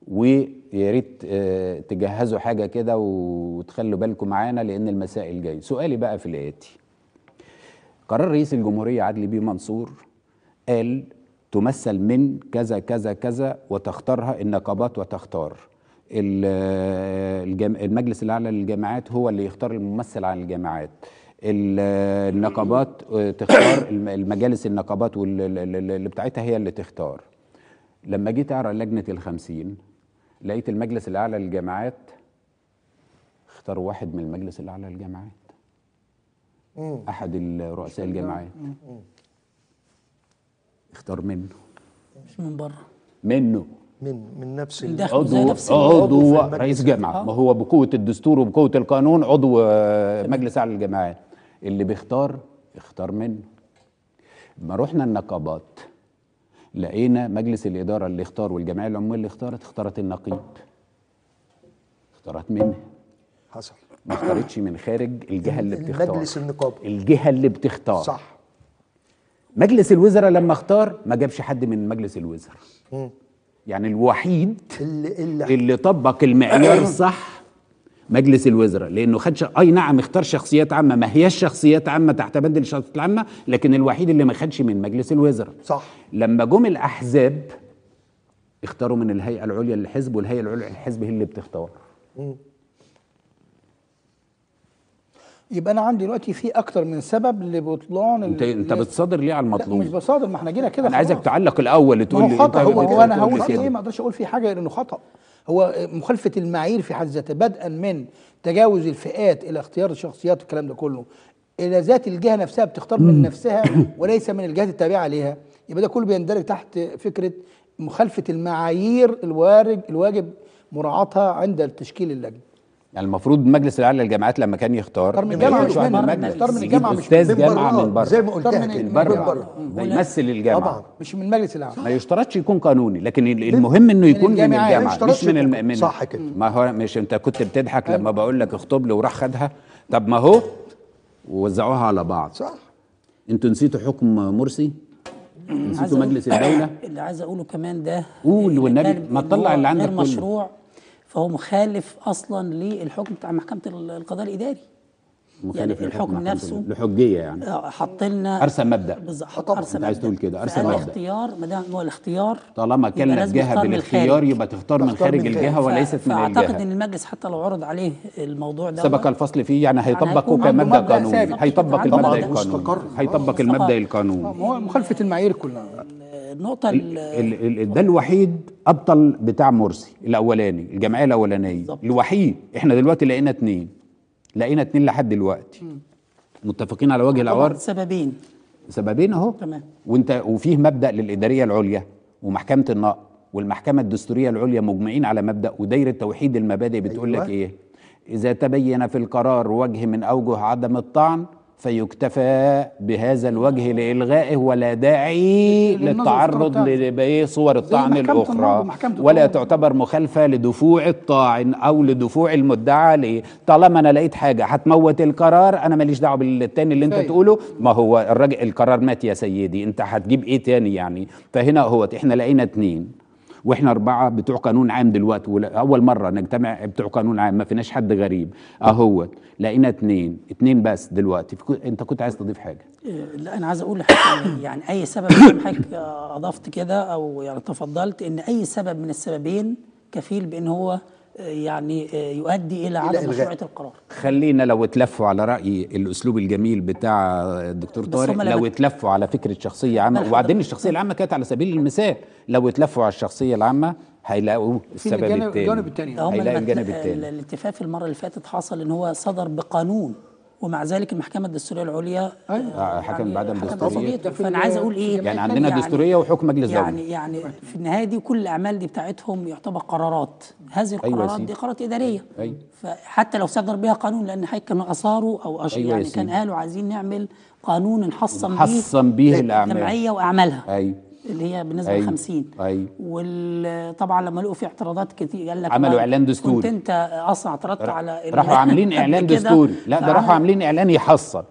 ويا ريت آه، تجهزوا حاجة كده وتخلوا بالكم معانا لأن المسائل جاي سؤالي بقى في الآتي. قرار رئيس الجمهورية عدلي بيه منصور قال تمثل من كذا كذا كذا وتختارها النقابات وتختار. المجلس الأعلى للجامعات هو اللي يختار الممثل عن الجامعات. ال- النقابات آه، تختار الم- المجالس النقابات اللي بتاعتها هي اللي تختار. لما جيت أقرأ لجنة الخمسين لقيت المجلس الأعلى للجامعات اختاروا واحد من المجلس الأعلى للجامعات. أحد رؤساء الجامعات. اختار منه. مش من بره. منه. من من نفس عضو نفس عضو. رئيس جامعة. ما هو بقوة الدستور وبقوة القانون عضو آه، مجلس أعلى الجامعات اللي بيختار اختار منه. ما رحنا النقابات لقينا مجلس الإدارة اللي اختار والجمعية العمومية اللي اختارت اختارت النقيب اختارت منه. حصل. ما اختارتش من خارج الجهة اللي بتختار. المجلس النقابي. الجهة اللي بتختار. صح. مجلس الوزراء لما اختار ما جابش حد من مجلس الوزراء. يعني الوحيد اللي اللي اللي طبق المعيار الصح مجلس الوزراء لأنه خد ش... أي نعم اختار شخصيات عامة ما هياش شخصيات عامة تحت بند الشخصيات العامة لكن الوحيد اللي ما خدش من مجلس الوزراء. صح. لما جم الأحزاب اختاروا من الهيئة العليا للحزب والهيئة العليا للحزب هي اللي بتختار. يبقى أنا عندي دلوقتي في أكتر من سبب لبطلان انت أنت بتصادر ليه على المطلوب؟ مش بصادر ما إحنا جينا كده أنا عايزك. تعلق الأول تقول لي هو خطا أنت هو, هو أنا هقول. إيه؟ ما أقدرش أقول فيه حاجة غير إنه خطأ. هو مخالفة المعايير في حد ذاتها بدءا من تجاوز الفئات إلى اختيار الشخصيات والكلام ده كله. إلى ذات الجهة نفسها بتختار من نفسها وليس من الجهات التابعة ليها. يبقى ده كله بيندرج تحت فكرة مخالفة المعايير الوارد الواجب مراعاتها عند تشكيل اللجنة. يعني المفروض مجلس الاعلى للجامعات لما كان يختار اختار من يجيبش مش من-. المجلس. اختار من يجيب الجامعة مش أستاذ من جامعة. من بره. زي ما قلت من بره. ويمثل الجامعة. طبعا. مش من مجلس الاعلى ما يشترطش يكون قانوني. لكن ال- المهم إنه يكون من. الجامعة. ما يشترطش مش من يكون- الم... من صح كده. ما هو مش أنت كنت بتضحك لما بقول لك اخطب لي وراح خدها. طب ما هو ووزعوها على بعض. صح. أنتوا نسيتوا حكم مرسي؟ نسيتوا مجلس الدولة؟ اللي عايز أقوله كمان ده قول والنبي، ما تطلع اللي عندك كله. مشروع فهو مخالف أصلا للحكم بتاع محكمة ال- القضاء الإداري. مخالف يعني الحكم نفسه لحجية يعني آه، حط لنا ارسم مبدأ بالظبط. ارسم أنت عايز. تقول كده، أرسم فقال مبدأ. الاختيار ما دام هو الاختيار طالما كان يبقى لك لازم جهه بالاختيار. يبقى تختار من خارج من الجهة. وليست من فأعتقد الجهة إن المجلس حتى لو عرض عليه الموضوع ده سبق الفصل فيه يعني هيطبقه هيكون عنده كمبدا قانوني. هيطبق المبدأ مبدأ القانوني. هيطبق المبدأ. القانوني هو مخالفه المعايير كلها النقطة ال- ال- ال- ال- ده الوحيد أبطل بتاع مرسي الأولاني الجمعية الأولانية بالظبط. الوحيد إحنا دلوقتي لقينا اتنين لقينا اتنين لحد دلوقتي. متفقين على وجه العوار سببين. سببين أهو. تمام. وانت وفيه مبدأ للإدارية العليا ومحكمة النقض والمحكمة الدستورية العليا مجمعين على مبدأ ودايرة توحيد المبادئ بتقول لك أيوة. إيه؟ إذا تبين في القرار وجه من أوجه عدم الطعن فيكتفى بهذا الوجه لإلغائه ولا داعي للتعرض القرار لباقي صور الطعن الأخرى. ولا. تعتبر مخالفة لدفوع الطاعن أو لدفوع المدعى عليه طالما أنا لقيت حاجة هتموت القرار أنا ماليش دعوة بالتاني اللي أنت. تقوله. ما هو الراجل القرار مات يا سيدي أنت هتجيب إيه تاني يعني؟ فهنا هو إحنا لقينا اتنين. وإحنا أربعة بتوع قانون عام دلوقتي أول مرة نجتمع بتوع قانون عام ما فيناش حد غريب. اهو لقينا اتنين اتنين بس دلوقتي. أنت كنت عايز تضيف حاجة؟ إيه، لا أنا عايز أقول لحضرتك يعني أي سبب حضرتك أضفت كده أو يعني تفضلت إن أي سبب من السببين كفيل بإن هو يعني آه، يؤدي إلى عدم إلغاء. مشروعية القرار خلينا لو اتلفوا على رأي الأسلوب الجميل بتاع الدكتور طارق لو اتلفوا على فكرة شخصية عامة وبعدين؟ الشخصية العامة كانت على سبيل المثال لو اتلفوا على الشخصية العامة هيلاقوا السبب التاني الجانب التاني. لما الجانب ال- التاني الاتفاق المرة اللي فاتت حصل إن هو صدر بقانون ومع ذلك المحكمة الدستورية العليا أيوة. آه، حكم بعدم. بصديقته. ده في فأنا عايز أقول إيه يعني عندنا دستورية وحكم مجلس دولي يعني يعني في النهاية دي كل الأعمال دي بتاعتهم يعتبر قرارات هذه يا القرارات سيدي. دي قرارات إدارية أيوة. فحتى لو صدر بها قانون لأن حضرتك كانوا اثاروا أو أش... أيوة يعني كان. قالوا عايزين نعمل قانون نحصن بيه حصن بيه الأعمال الجمعيه وأعمالها أيوه اللي هي بالنسبة أيوة. ل 50 أيوة. وطبعا لما لقوا في اعتراضات كتير قال لك عملوا ما إعلان دستوري. كنت أنت أصلا اعترضت على راحوا عاملين إعلان دستوري لا ده راحوا عاملين إعلان يحصن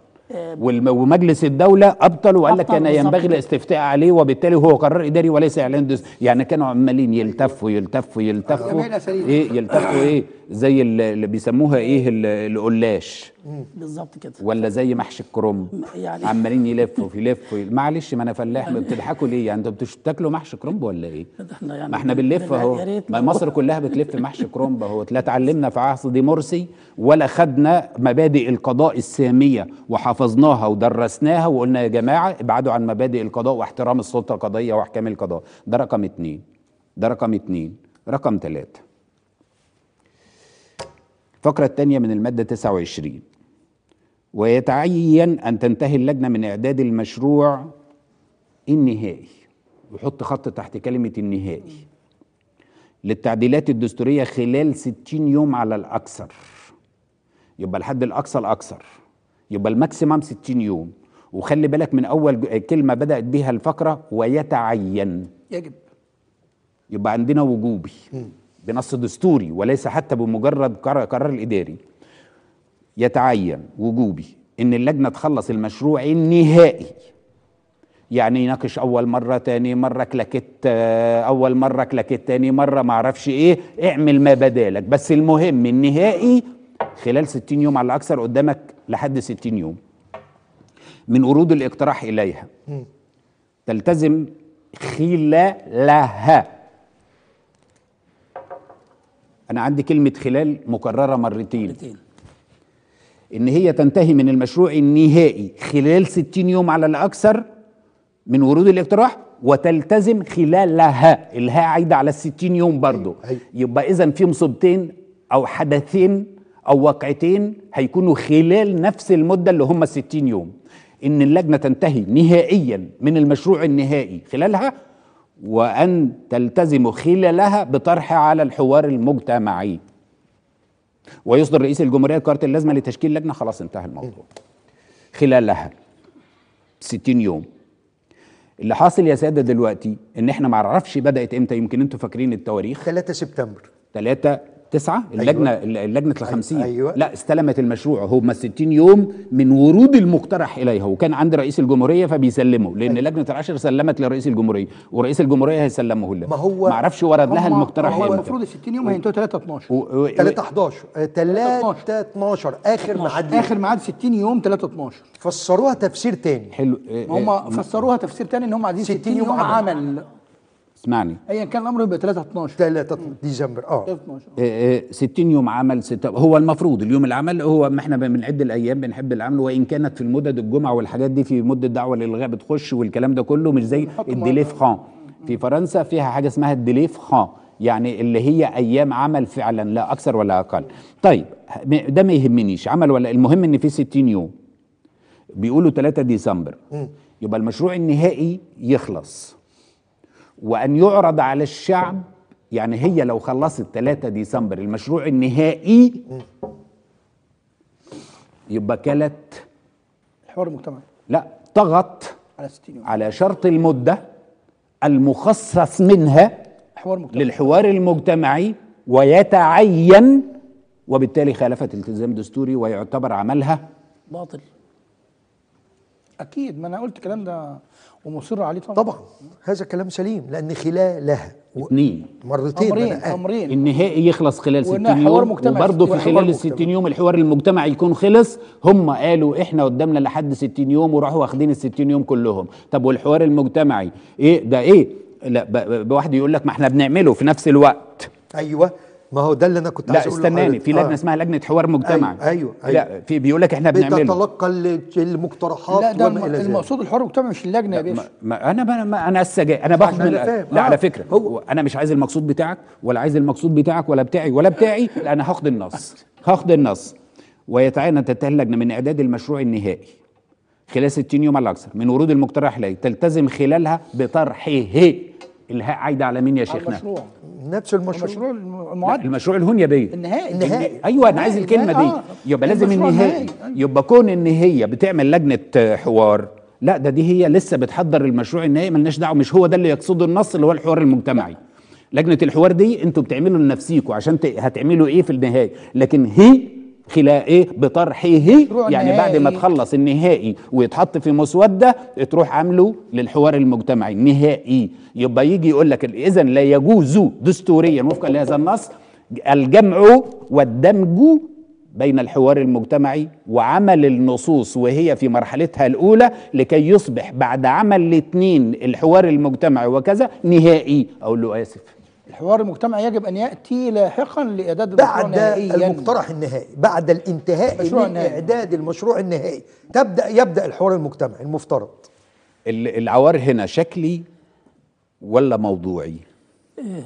والم- ومجلس الدولة أبطل وقال لك كان بالظبط ينبغي. الاستفتاء عليه وبالتالي هو قرار إداري وليس إعلان دستوري يعني كانوا عمالين يلتفوا يلتفوا يلتفوا. إيه يلتفوا إيه زي ال- اللي بيسموها ال- القلاش. بالظبط كده. ولا زي محشي الكرنب. يعني- عمالين يلفوا يلفوا. معلش ما أنا فلاح بتضحكوا ليه؟ يعني أنتوا بتاكلوا محشي كرنب ولا إيه؟ إحنا يعني ما إحنا بنلف أهو. ما مصر كلها بتلف محشي كرنب أهو. لا اتعلمنا في عصر مرسي ولا خدنا مبادئ القضاء السامية وحفظناها ودرسناها وقلنا يا جماعة ابعدوا عن مبادئ القضاء واحترام السلطة القضائية واحكام القضاء. ده رقم اتنين. ده رقم اتنين. رقم ثلاثة الفقرة الثانية من المادة 29 ويتعين أن تنتهي اللجنة من إعداد المشروع النهائي. ويحط خط تحت كلمة النهائي. للتعديلات الدستورية خلال 60 يوم على الأكثر. يبقى الحد الأقصى الأكثر. يبقى الماكسيمم 60 يوم. وخلي بالك من أول كلمة بدأت بها الفقرة ويتعين. يجب. يبقى عندنا وجوبي. بنص دستوري وليس حتى بمجرد قرار الإداري يتعين وجوبي إن اللجنة تخلص المشروع النهائي. يعني يناقش أول مرة تاني مرة كلاكيت آه، أول مرة كلاكيت تاني مرة ما أعرفش إيه. اعمل ما بدالك. بس المهم النهائي خلال 60 يوم على الأكثر قدامك لحد 60 يوم. من ورود الاقتراح إليها. تلتزم خلالها أنا عندي كلمة خلال مكررة مرتين مرتين. إن هي تنتهي من المشروع النهائي خلال 60 يوم على الأكثر من ورود الاقتراح وتلتزم خلالها الهاء عايدة على ال 60 يوم برضه. يبقى اذا في مصيبتين أو حدثين أو واقعتين هيكونوا خلال نفس المدة اللي هم 60 يوم إن اللجنة تنتهي نهائيا من المشروع النهائي خلالها وأن تلتزم خلالها بطرحها على الحوار المجتمعي. ويصدر رئيس الجمهورية قرار اللازمه لتشكيل لجنة. خلاص انتهى الموضوع. خلالها 60 يوم. اللي حاصل يا سادة دلوقتي إن إحنا ما نعرفش بدأت إمتى. يمكن أنتوا فاكرين التواريخ. 3 سبتمبر. 3 9 اللجنه أيوة. اللجنة ال 50 أيوة. لا استلمت المشروع. هم 60 يوم من ورود المقترح اليها وكان عند رئيس الجمهورية فبيسلمه لأن أيوة. لجنة العشر سلمت لرئيس الجمهورية ورئيس الجمهورية هيسلمه له. ما هو- ما أعرفش ورد لها المقترح هو إمتى المفروض ال 60 يوم هينتهوا 3 12 و- و- 3 11 3 12 آخر ميعاد. آخر ميعاد 60 يوم 3 12 فسروها تفسير تاني. حلو. إيه، هم إيه، فسروها تفسير تاني إن هم عايزين 60 60 يوم يوم عمل. اسمعني. ايا كان الأمر يبقى 3 12 3 ديسمبر آه. 3 12 إيه، إيه، 60 يوم عمل ستة هو المفروض اليوم العمل هو ما إحنا بنعد الأيام بنحب العمل وإن كانت في المدد الجمعة والحاجات دي في مدة دعوة للالغاء بتخش والكلام ده كله مش زي الديلي فران. في فرنسا فيها حاجة اسمها الديلي فران يعني اللي هي أيام عمل فعلا لا أكثر ولا أقل. طيب ده ما يهمنيش عمل ولا المهم إن في 60 يوم. بيقولوا 3 ديسمبر. يبقى المشروع النهائي يخلص. وأن يعرض على الشعب يعني هي لو خلصت 3 ديسمبر المشروع النهائي يبقى كلت الحوار المجتمعي لا طغت على 60 يوم. على شرط المدة المخصص منها حوار مجتمعي للحوار المجتمعي ويتعين وبالتالي خالفت التزام دستوري ويعتبر عملها باطل. أكيد ما أنا قلت الكلام ده ومصر عليه طبعا. طبعا هذا كلام سليم لأن خلالها و- اتنين مرتين أمرين. أمرين. النهائي يخلص خلال وإنها 60 حوار يوم مجتمعي. وبرضه في ستين خلال ال 60 مجتمعي. يوم الحوار المجتمعي يكون خلص. هم قالوا إحنا قدامنا لحد 60 يوم وراحوا واخدين ال 60 يوم كلهم. طب والحوار المجتمعي إيه؟ ده إيه؟ لا ب- ب- بواحد يقول لك ما إحنا بنعمله في نفس الوقت. أيوه. ما هو ده اللي أنا كنت لا عايز أقوله استناني. في لجنة آه. اسمها لجنة حوار مجتمعي أيوة، أيوة، لا في بيقول لك إحنا بنعمله بتتلقى ال- المقترحات لا ده وما إلى ذلك المقصود الحوار المجتمعي مش اللجنة يا ما باشا ما أنا ما ما أنا السجاي أنا باخد من. لا آه. على فكرة هو- أنا مش عايز المقصود بتاعك ولا عايز المقصود بتاعك ولا بتاعي ولا بتاعي لا أنا هاخد النص هاخد النص ويتعين أن تنتهي اللجنة من إعداد المشروع النهائي خلال 60 يوم على الاكثر من ورود المقترح إليه تلتزم خلالها بطرحه الهاء عايدة على مين يا شيخنا؟ المشروع. نفس المشروع. المشروع الم- لا، المعد. المشروع الهنيه بيه. النهائي. النهائي. أيوه أنا عايز الكلمة دي. آه. يبقى لازم النهائي. يبقى كون إن هي بتعمل لجنة حوار. لا ده دي هي لسه بتحضر المشروع النهائي ملناش دعوة. مش هو ده اللي يقصده النص اللي هو الحوار المجتمعي. لجنة الحوار دي أنتوا بتعملوا لنفسيكوا عشان. هتعملوا إيه في النهائي. لكن هي خلال إيه بطرحه يعني بعد ما. تخلص النهائي ويتحط في مسودة تروح عامله للحوار المجتمعي. نهائي. يبقى يجي يقول لك اذا لا يجوز دستوريا وفقا لهذا النص الجمع والدمج بين الحوار المجتمعي وعمل النصوص وهي في مرحلتها الأولى لكي يصبح بعد عمل الاثنين الحوار المجتمعي وكذا نهائي. أقول له آسف. الحوار المجتمعي يجب أن يأتي لاحقا لإعداد المشروع بعد المقترح النهائي بعد الانتهاء من النهائي. إعداد المشروع النهائي تبدأ يبدأ الحوار المجتمعي المفترض. ال- العوار هنا شكلي ولا موضوعي؟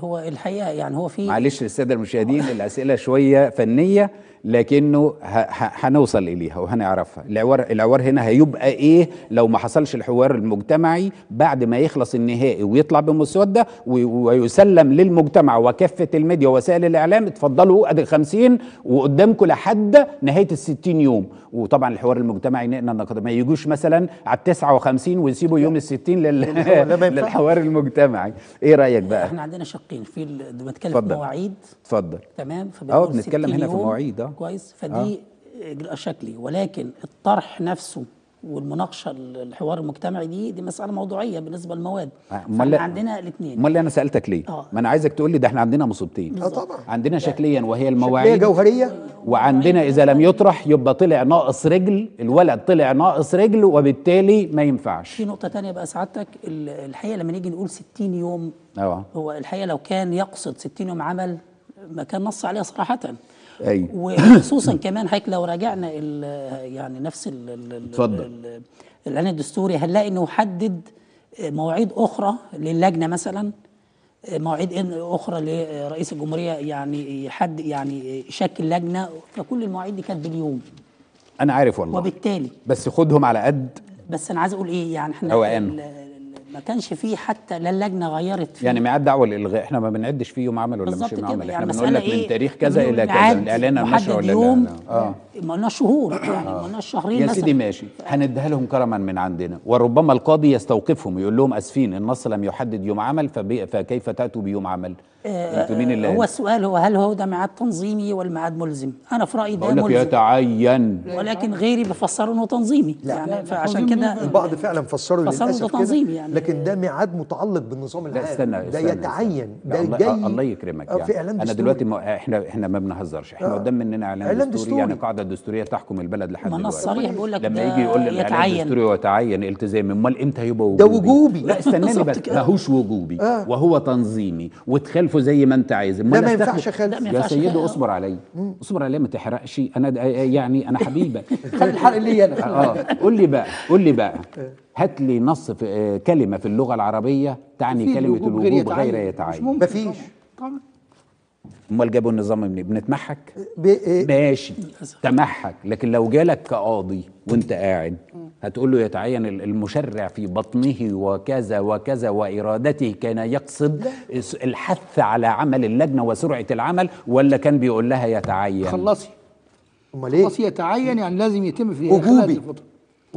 هو الحقيقة يعني هو في معلش للساده المشاهدين الأسئلة شوية فنية لكنه هنوصل إليها وهنعرفها. العوار العوار هنا هيبقى إيه لو ما حصلش الحوار المجتمعي بعد ما يخلص النهائي ويطلع بمسودة و- ويسلم للمجتمع وكافة الميديا ووسائل الإعلام؟ اتفضلوا أدي 50 وقدامكم لحد نهاية ال 60 يوم. وطبعا الحوار المجتمعي نقنا النقد ما يجوش مثلا على ال 59 ويسيبوا يوم ال 60 لل... للحوار المجتمعي. إيه رأيك بقى؟ إحنا عندنا شقين في بنتكلم. في مواعيد. اتفضل. تمام؟ آه بنتكلم 60 هنا في يوم، مواعيد آه كويس؟ فدي اجراء شكلي. ولكن الطرح نفسه والمناقشة الحوار المجتمعي دي دي مسألة موضوعية بالنسبة للمواد. فإحنا لا- عندنا الاثنين أمال اللي أنا سألتك ليه؟ آه. ما أنا عايزك تقول لي ده إحنا عندنا مصيبتين. آه طبعا. عندنا شكليا وهي شكلية المواعيد. جوهرية. وعندنا إذا لم يطرح يبقى طلع ناقص رجل الولد طلع ناقص رجل وبالتالي ما ينفعش. في نقطة تانية بقى سعادتك ال- الحقيقة لما نيجي نقول 60 يوم آه هو الحقيقة لو كان يقصد 60 يوم عمل ما كان نص عليها صراحة. أيوه وخصوصا كمان هيك لو راجعنا يعني نفس ال- ال- ال- اتفضل. ال- الاعلان الدستوري هنلاقي إنه حدد مواعيد أخرى للجنة مثلا مواعيد أخرى لرئيس الجمهورية يعني يحد يعني يشكل لجنة فكل المواعيد دي كانت باليوم. أنا عارف والله. وبالتالي. بس خدهم على قد. بس أنا عايز أقول إيه يعني إحنا ما كانش فيه حتى لا اللجنة غيرت فيه. يعني ميعاد دعوة للإلغاء إحنا ما بنعدش فيه يوم عمل ولا مش يوم كده. عمل يعني إحنا بنقول لك من إيه؟ تاريخ كذا إلى كذا. الإعلان عن النشر ولا يوم لا آه. ما قلناش شهور. يعني ما قلناش شهرين يا مثلا. سيدي ماشي. هنديها لهم كرما من عندنا. وربما القاضي يستوقفهم يقول لهم آسفين النص لم يحدد يوم عمل فكيف تأتوا بيوم عمل؟ أنتوا مين اللي هو قال؟ السؤال هو هل هو ده ميعاد تنظيمي ولا ميعاد ملزم؟ أنا في رأيي ده بقول لك ملزم. يتعين. ولكن غيري بيفسروا إنه تنظيمي. يعني فعشان كده البعض فعلا فسروا فسروا للأسف ده كده. تنظيم يعني. لكن ده ميعاد متعلق بالنظام لا العام. استنى ده استنى يتعين ده الله, جاي الله يكرمك آه، يعني. في اعلان أنا دستوري. دلوقتي ما إحنا إحنا ما بنهزرش. إحنا قدام مننا اعلان, إعلان دستوري, دستوري. يعني قاعدة دستورية تحكم البلد لحد ما النص دلوقتي. صريح بيقول لك لما يجي يقول لي الاعلان. الدستوري ويتعين التزامي. أمال إمتى هيبقى ده وجوبي وجوبي. لا استناني بس. ماهوش وجوبي. وهو تنظيمي. وتخالفه زي ما أنت عايز. ما ينفعش خالف. ما يا سيدي. اصبر علي. اصبر علي ما تحرقش. أنا يعني أنا حبيبك. خلي الحرق ليا أنا. آه. قول لي بقى قول لي بقى. هات لي نص في آه، كلمة في اللغة العربية تعني كلمة الوجوب غير غير يتعين. مش يتعين. ممكن مفيش. طبعا. أمال جابوا النظام منين؟ بنتمحك؟ ب- إيه، ماشي. تمحك. لكن لو جالك كقاضي وانت قاعد هتقول له يتعين ال- المشرع في بطنه وكذا وكذا وإرادته كان يقصد الحث على عمل اللجنة وسرعة العمل ولا كان بيقول لها يتعين؟ خلصي. أمال إيه؟ خلصي يتعين يعني لازم يتم في وجوبي.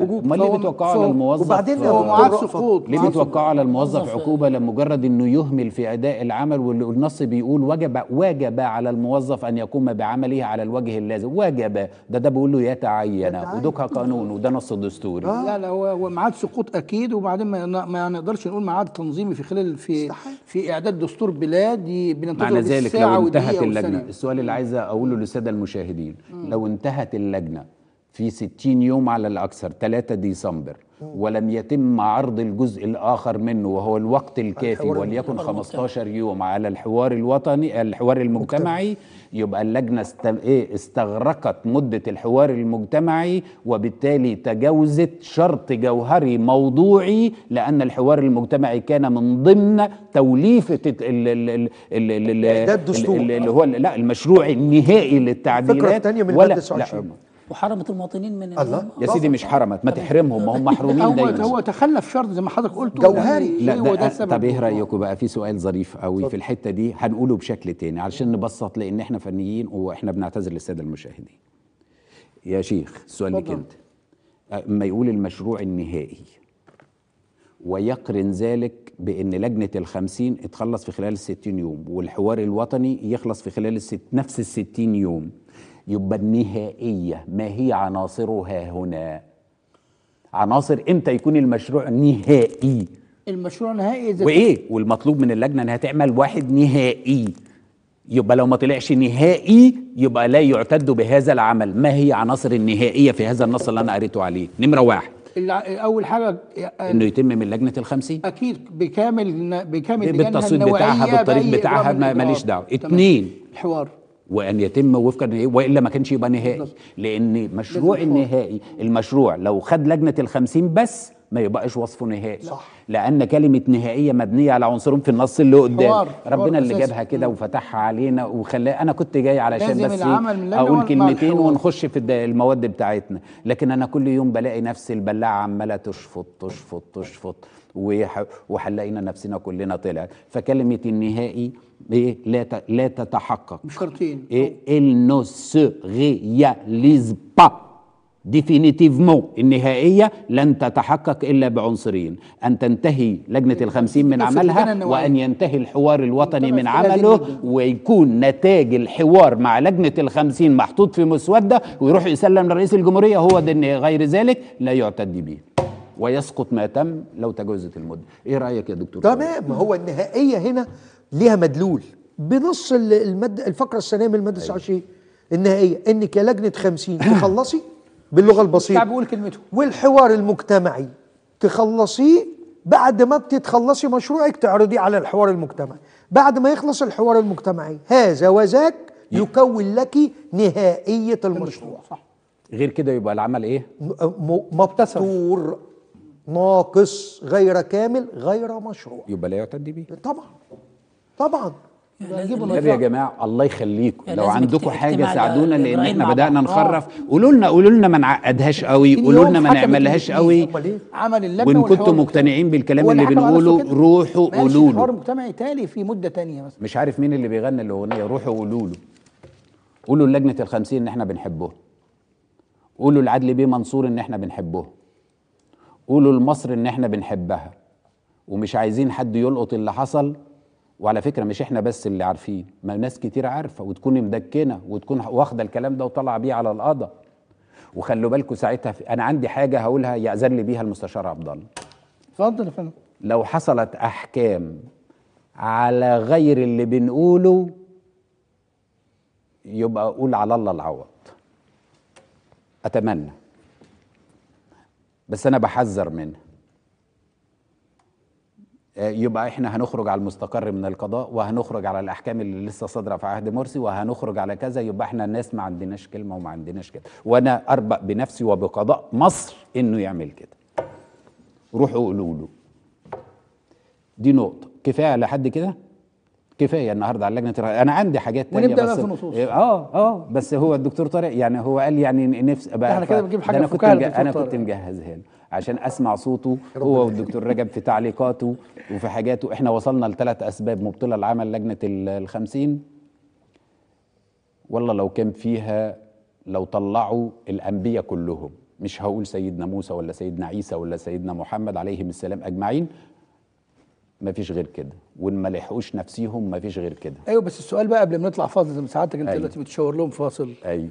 وجوب أمال ليه بتوقعوا على الموظف؟ وبعدين هو معاد سقوط ليه معاد بتوقعوا على الموظف موظف- عقوبة لمجرد إنه يهمل في أداء العمل وال- والنص بيقول وجب وجب على الموظف أن يقوم بعمله على الوجه اللازم؟ وجب ده ده بيقول له يتعين. ودوكها قانون وده نص دستوري. لا لا هو ميعاد سقوط أكيد وبعدين ما, ما نقدرش نقول ميعاد تنظيمي في خلال في. في إعداد دستور بلاد بننتظر معنى ذلك لو انتهت اللجنة. السؤال اللي عايز أقوله للسادة المشاهدين. لو انتهت اللجنة في 60 يوم على الأكثر 3 ديسمبر. ولم يتم عرض الجزء الآخر منه وهو الوقت الكافي وليكن 15 يوم على الحوار الوطني الحوار المجتمعي. يبقى اللجنة است... إيه استغرقت مدة الحوار المجتمعي وبالتالي تجاوزت شرط جوهري موضوعي لأن الحوار المجتمعي كان من ضمن. ال- اللي هو لا المشروع النهائي للتعديلات. الفكرة التانية من المادة 29. وحرمت المواطنين من الله. يا سيدي مش حرمت ما تحرمهم ما هم محرومين دايما. هو تخلف شرط زي ما حضرتك قلت جوهري. لا هو ده طب إيه رايكم بقى في سؤال ظريف قوي في الحتة دي هنقوله بشكل تاني علشان نبسط لأن إحنا فنيين وإحنا بنعتذر للسادة المشاهدين. يا شيخ السؤال ليك اتفضل. انت. اما يقول المشروع النهائي. ويقرن ذلك بإن لجنة الخمسين اتخلص في خلال الستين يوم والحوار الوطني يخلص في خلال الست نفس الستين يوم. يبقى النهائيه ما هي عناصرها هنا. عناصر إمتى يكون المشروع نهائي؟ المشروع نهائي إذا وإيه؟ والمطلوب من اللجنة إنها تعمل واحد نهائي. يبقى لو ما طلعش نهائي يبقى لا يعتد بهذا العمل. ما هي عناصر النهائية في هذا النص اللي أنا قريته عليه؟ نمرة واحد. أول حاجة إنه يتم من لجنة الخمسين؟ أكيد. بكامل بكامل بالتصويت بتاعها بالطريق بتاعها. ماليش دعوة. تمام. اتنين. الحوار. وأن يتم وفقا لإيه؟ وإلا ما كانش يبقى نهائي. لأن مشروع. النهائي المشروع لو خد لجنة الخمسين بس ما يبقاش وصفه نهائي صح. لأن كلمة نهائية مبنية على عنصرين في النص اللي قدام. ربنا اللي. جابها كده وفتحها علينا وخلاه أنا كنت جاي علشان بس مع كلمتين. ونخش في المواد بتاعتنا. لكن أنا كل يوم بلاقي نفس البلاعة عمالة تشفط تشفط تشفط وح- وهنلاقينا نفسنا كلنا طلعت. فكلمة النهائي إيه؟ لا لا تتحقق. بشرطين et elle ne se réalise pas ديفينيتيفمون النهائية لن تتحقق إلا بعنصرين أن تنتهي لجنة الخمسين من عملها. وأن ينتهي الحوار الوطني من عمله. ويكون نتاج الحوار مع لجنة الخمسين محطوط في مسودة ويروح يسلم لرئيس الجمهورية هو ده غير ذلك لا يعتد به ويسقط ما تم لو تجاوزت المدة إيه رأيك يا دكتور تمام ما هو النهائيه هنا ليها مدلول بنص ال- الماده الفقره الثانية من الماده 29 النهائيه انك يا لجنه 50 تخلصي باللغة الشعب البسيطه بيقول كلمته. والحوار المجتمعي. تخلصيه بعد ما تتخلصي مشروعك تعرضيه على الحوار المجتمعي. بعد ما يخلص الحوار المجتمعي. هذا وذاك يكون لك نهائية المشروع. صح. غير كده يبقى العمل إيه؟ م- م- مبتور ناقص غير كامل غير مشروع. يبقى لا يعتد به. طبعا. طبعا. النبي يا جماعة الله يخليكم. يعني لو عندكم حاجة ساعدونا لأن إحنا بدأنا. نخرف. قولوا لنا قولوا لنا ما نعقدهاش قوي قولوا لنا ما نعملهاش. قوي. إيه؟ عمل اللجنة وإن كنتم. مقتنعين بالكلام اللي بنقوله. روحوا قولوا له. المجتمعي تالي في مدة تانية مثلا. مش عارف مين اللي بيغني الأغنية روحوا قولوا له. قولوا لجنه الخمسين إن إحنا بنحبه. قولوا لعدلي بيه منصور إن إحنا بنحبه. قولوا لمصر إن إحنا بنحبها. ومش عايزين حد يلقط اللي حصل. وعلى فكرة مش إحنا بس اللي عارفين ما ناس كتير عارفة وتكون مدكنة وتكون واخدة الكلام ده وطالعة بيه على القضاء. وخلوا بالكم ساعتها في أنا عندي حاجة هقولها يأذن لي بيها المستشار عبد الله. اتفضل يا فندم. لو حصلت أحكام على غير اللي بنقوله يبقى أقول على الله العوض. أتمنى. بس أنا بحذر منها. يبقى إحنا هنخرج على المستقر من القضاء وهنخرج على الأحكام اللي لسه صادرة في عهد مرسي وهنخرج على كذا يبقى إحنا الناس ما عندناش كلمة وما عندناش كده وأنا أربأ بنفسي وبقضاء مصر إنه يعمل كده روحوا قولوا له دي نقطة كفاية لحد كده كفاية النهاردة على لجنة الرأي. أنا عندي حاجات تانية ونبدأ بس بقى في النصوص. آه آه بس هو الدكتور طارق يعني هو قال يعني نفس بقى إحنا كده بنجيب ده حاجة أنا كنت طارق. كنت مجهزها له عشان أسمع صوته. هو والدكتور رجب في تعليقاته وفي حاجاته. إحنا وصلنا لثلاث أسباب مبطلة لعمل لجنة ال- الخمسين. والله لو كان فيها لو طلعوا الأنبياء كلهم مش هقول سيدنا موسى ولا سيدنا عيسى ولا سيدنا محمد عليهم السلام أجمعين. ما فيش غير كده. وإن ما لحقوش نفسيهم ما فيش غير كده. أيوه بس السؤال بقى قبل ما نطلع فاصل زي ما سعادتك أنت أيوة. دلوقتي بتشاور لهم فاصل. أيوه.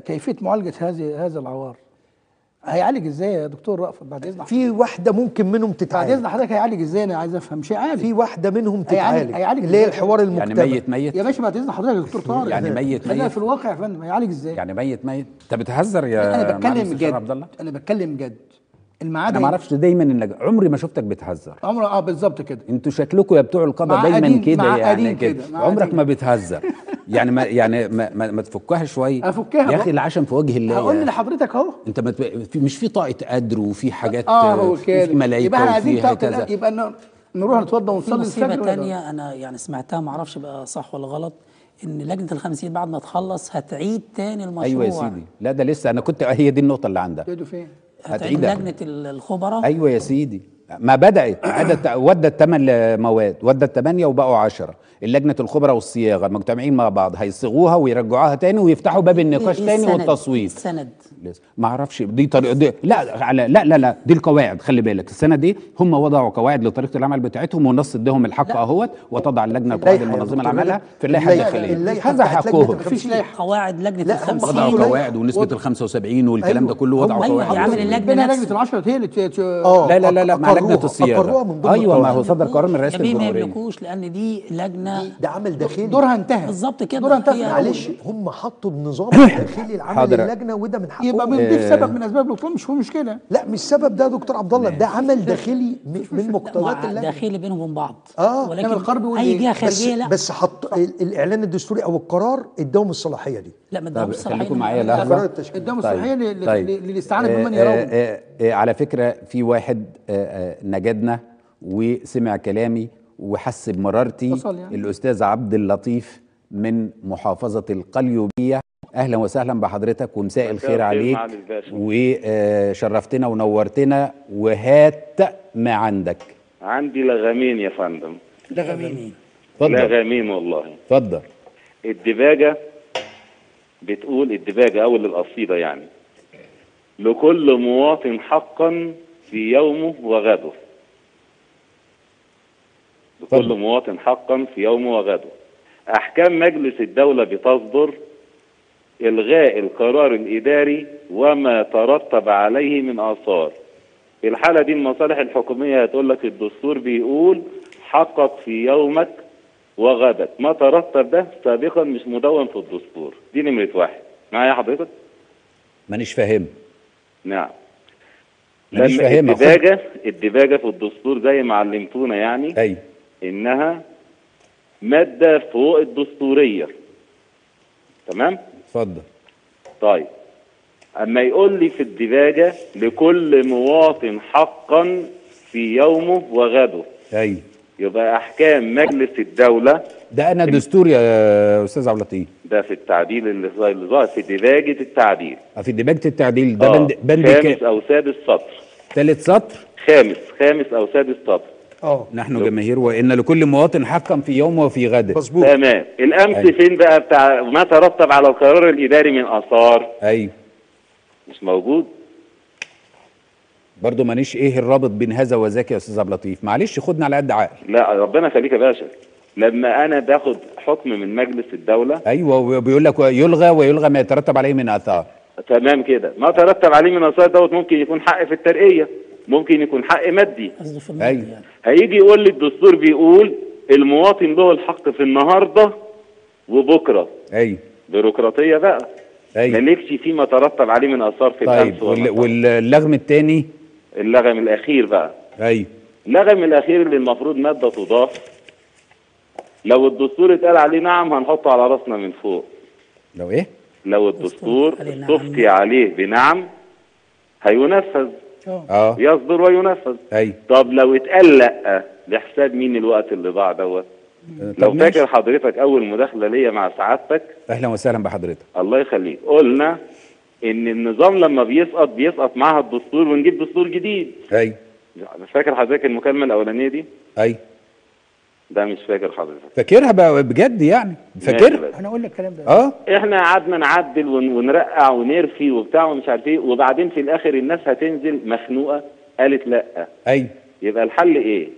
كيفية معالجة هذه هذا العوار؟ هيعالج إزاي يا دكتور رأفت بعد إذن حضرتك؟ في واحدة ممكن منهم بعد تتعالج إذن حضرتك هيعالج إزاي؟ أنا عايز أفهم. شيء عادي في واحدة منهم تتعالج. هيعالج اللي هي؟ الحوار يعني المكتمل ميت ميت؟ يا باشا بعد إذن حضرتك يا دكتور طارق. يعني ميت ميت. في الواقع يا فندم. هيعالج إزاي؟ يعني ميت ميت؟ انت بتهزر يا أنا بتكلم أستاذ عبد الله؟ أنا بتكلم بجد الميعاد أنا ما أعرفش دايما انك عمري ما شفتك بتهزر. عمره آه بالظبط كده. أنتوا شكلكم يا بتوع القضاء دايما كده يعني كده. كده، عمرك. ما بتهزر. يعني ما يعني ما, ما, ما تفكها شوية أفكها يا. أخي العشم في وجه الله. هقول. لحضرتك أهو. أنت ما في مش في طاقة قدر وفي حاجات آه هو وفي كده ملائكه يبقى إحنا عايزين القلب، يبقى نروح نتوضى في ونصلي لا؟ تانية أنا يعني سمعتها معرفش بقى صح ولا غلط إن لجنة الخمسين بعد ما تخلص هتعيد تاني المشروع. أيوه يا سيدي. لا ده لسه أنا كنت هي دي النقطة اللي عندها. تقعدوا فين؟ هتعيد ال- الخبراء. أيوه يا سيدي. ما بدات عدد ودت ثمان مواد ودت ثمانيه وبقوا عشرة. اللجنة الخبراء والصياغة مجتمعين مع بعض هيصيغوها ويرجعوها تاني ويفتحوا باب النقاش إيه تاني؟ والتصويت. السند. ما أعرفش دي طريقه دي لا على لا لا لا دي القواعد خلي بالك. السنة دي هم وضعوا قواعد لطريقة العمل بتاعتهم والنص ادهم الحق أهوت وتضع اللجنة القواعد يا المنظمه لعملها مالك؟ في اللائحة الداخلية. هذا حقهم. مفيش لائحه قواعد هم الخمسين وضعوا قواعد ونسبة ال 75 والكلام ده كله وضعوا قواعد. يعمل اللجنة بينها نفسه. لجنة العشرة هي اللي آه لا لا لا لا لجنة أقروها الصياغه من ضمن أيوه ما. هو صدر قرار من رئاسه يا بيه ما الجمهورية. يملكوش لأن دي لجنة ده عمل داخلي. دورها انتهى. بالظبط كده. دورها انتهى. من معلش. هم حطوا النظام الداخلي لعمل حاضر. اللجنة وده من حقهم. يبقى بنضيف سبب من أسباب البطوله مش مشكله لا مش سبب ده يا دكتور عبد الله. ده عمل داخلي من مقتضيات اللجنة. داخلي بينهم وبين بعض. آه. ولكن القرار بيقول أي إيه؟ جهة بس خارجية لا. بس حط ال- الإعلان الدستوري أو القرار اداهم الصلاحية دي. لا ما طب ادهمش صلاحية. خليكم معايا لحظة. اداهم الصلاحية ل- ل- للاستعانة بمن آه، يرون آه، آه، آه، على فكرة في واحد آه، آه، نجدنا وسمع كلامي وحس بمرارتي يعني. الأستاذ عبد اللطيف من محافظة القليوبية. أهلا وسهلا بحضرتك ومساء الخير عليك. وشرفتنا ونورتنا. وهات ما عندك. عندي لغمين يا فندم. جميل اتفضل. لغمين والله. اتفضل. الدباجة بتقول الدباجة أول القصيدة يعني. لكل مواطن حقا في يومه وغده. لكل اتفضل. مواطن حقا في يومه وغده. أحكام مجلس الدولة بتصدر إلغاء القرار الإداري وما ترتب عليه من آثار. في الحالة دي المصالح الحكومية هتقول لك الدستور بيقول حقق في يومك وغدك. ما ترتب ده سابقا مش مدون في الدستور. دي نمرة واحد. معايا حضرتك؟ مانيش فاهم. نعم. فاهمها. خد. الدباجة الدباجة في الدستور زي ما علمتونا يعني أيوه إنها مادة فوق الدستورية. تمام؟ اتفضل. طيب. أما يقول لي في الدباجة لكل مواطن حقا في يومه وغده. أيوه يبقى أحكام مجلس الدولة ده أنا دستور يا أستاذ عبد اللطيف. ده في التعديل اللي في دباجة التعديل. في دباجه التعديل. ده آه، بند بند خامس أو سادس سطر. ثالث سطر؟ خامس خامس أو سادس سطر. آه. نحن جماهير وإن لكل مواطن حقا في يوم وفي غد. مظبوط. تمام. الأمس أيوة. فين بقى بتاع ما ترتب على القرار الإداري من آثار. أيوه مش موجود؟ برضه مانيش إيه الرابط بين هذا وذاك يا أستاذ عبد اللطيف. معلش خدنا على قد عقل. لا ربنا يخليك يا باشا. لما أنا باخد حكم من مجلس الدولة أيوه وبيقول لك يلغى ويلغى ما يترتب عليه من آثار. تمام كده. ما ترتب عليه من آثار دوت ممكن يكون حق في الترقية ممكن يكون حق مادي. أيوة. يعني. هيجي يقول لي الدستور بيقول المواطن له الحق في النهارده وبكرة. أيوه. بيروقراطية بقى. أيوه. مالكش فيما ترتب عليه من آثار في طيب وال-. واللغم الثاني اللغم الأخير بقى. أيوه اللغم الأخير اللي المفروض مادة تضاف. لو الدستور اتقال عليه نعم هنحطه على راسنا من فوق. لو إيه؟ لو الدستور عليه نعم. عليه بنعم هينفذ. آه. يصدر وينفذ. أيوه طب لو اتقال لأ لحساب مين الوقت اللي ضاع دوت؟ طب لو. فاكر حضرتك أول مداخلة ليا مع سعادتك. أهلا وسهلا بحضرتك. الله يخليك. قلنا إن النظام لما بيسقط بيسقط معها الدستور ونجيب دستور جديد. أيوه فاكر حضرتك المكالمة الأولانية دي؟ أيوه ده مش فاكر حضرتك. فاكرها بقى بجد يعني؟ فاكرها أقول لك الكلام ده. آه. إحنا قعدنا نعدل ون- ونرقع ونرفي وبتاع ومش عارف إيه وبعدين في الآخر الناس هتنزل مخنوقة قالت لأ. أيوه يبقى الحل إيه؟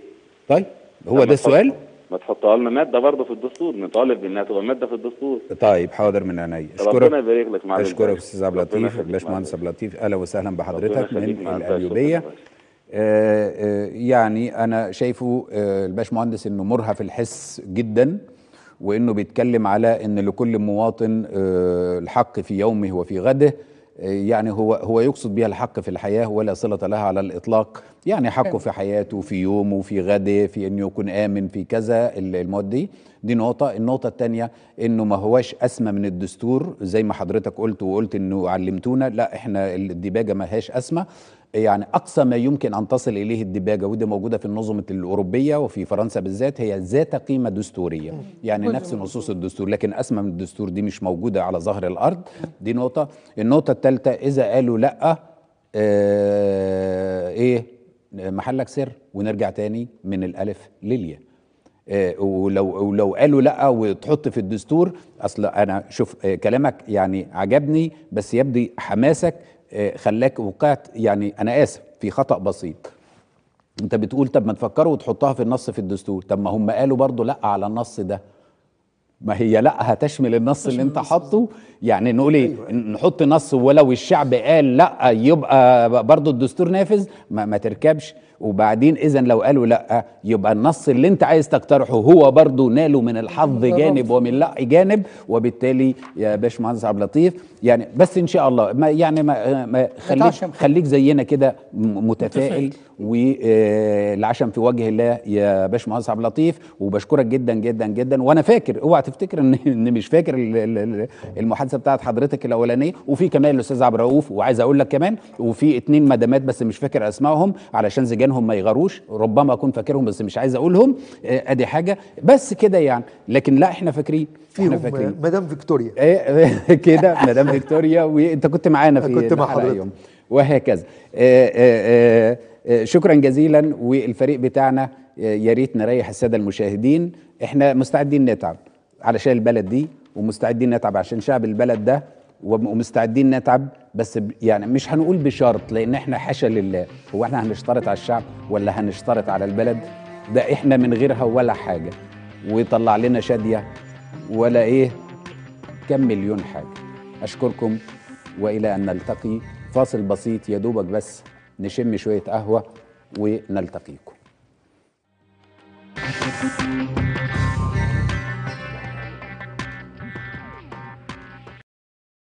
طيب هو ده السؤال ما تحطها لنا مادة برضه في الدستور نطالب بانها تبقى مادة في الدستور طيب حاضر من عينيا ربنا يبارك لك معلم أشكرك. أستاذ عبد اللطيف باشمهندس. عبد اللطيف أهلا وسهلا بحضرتك من. القليوبيه شكرا. آه، آه، يعني أنا شايفه آه، الباشمهندس إنه مرهف الحس جدا وإنه بيتكلم على إن لكل مواطن الحق في يومه وفي غده يعني هو هو يقصد بها الحق في الحياة ولا صلة لها على الإطلاق. يعني حقه في حياته في يومه في غده في إنه يكون آمن في كذا ال- المواد دي. دي نقطة. النقطة الثانية إنه ما هواش أسمى من الدستور. زي ما حضرتك قلت وقلت إنه علمتونا لا إحنا الديباجة ما هياش أسمى. يعني أقصى ما يمكن أن تصل إليه الدباجه ودي موجودة في النظم الأوروبية وفي فرنسا بالذات هي ذات قيمة دستورية. يعني نفس نصوص الدستور لكن أسمى من الدستور دي مش موجودة على ظهر الأرض. دي نقطة. النقطة الثالثه إذا قالوا لأ آه إيه محلك سر ونرجع تاني من الألف للياء. آه، ولو ولو قالوا لأ وتحط في الدستور أصل أنا شوف آه، كلامك يعني عجبني بس يبدي حماسك خلاك وقعت. يعني أنا آسف في خطأ بسيط. أنت بتقول طب ما تفكروا وتحطها في النص في الدستور. طب ما هم قالوا برضو لأ على النص ده. ما هي لا هتشمل النص اللي انت حاطه. يعني نقول إيه؟ نحط نص ولو الشعب قال لا يبقى برضو الدستور نافذ ما, ما تركبش. وبعدين إذا لو قالوا لا يبقى النص اللي انت عايز تقترحه هو برضو ناله من الحظ جانب ومن لا جانب. وبالتالي يا باشمهندس عبد اللطيف يعني بس إن شاء الله ما يعني ما, ما خليك. خليك. زينا كده متفائل. والعشم في وجه الله يا باشمهندس عبد اللطيف. وبشكرك جدا جدا جدا. وأنا فاكر اوعى تفتكر ان إن مش فاكر ال- ال- ال- المحادثة بتاعت حضرتك الأولانية؟ وفي كمان الأستاذ عبد الرؤوف وعايز أقول لك كمان وفي اتنين مدامات بس مش فاكر أسمائهم علشان زجانهم ما يغروش ربما أكون فاكرهم بس مش عايز أقولهم. آه، أدي حاجة. بس كده يعني. لكن لا إحنا فاكرين إحنا فيهم فاكرين مدام فيكتوريا. إيه كده مدام فيكتوريا وأنت كنت معانا في كنت مع حضرتك. وهكذا. آه، آه، آه، شكرا جزيلا. والفريق بتاعنا آه، يا ريت نريح السادة المشاهدين. إحنا مستعدين نتعب. علشان البلد دي ومستعدين نتعب عشان شعب البلد ده وم- ومستعدين نتعب بس يعني مش هنقول بشرط لأن إحنا حاشا لله. هو إحنا هنشترط على الشعب ولا هنشترط على البلد؟ ده إحنا من غيرها ولا حاجة. ويطلع لنا شادية ولا إيه؟ كم مليون حاجة. أشكركم وإلى أن نلتقي. فاصل بسيط يا دوبك بس نشم شوية قهوة ونلتقيكم.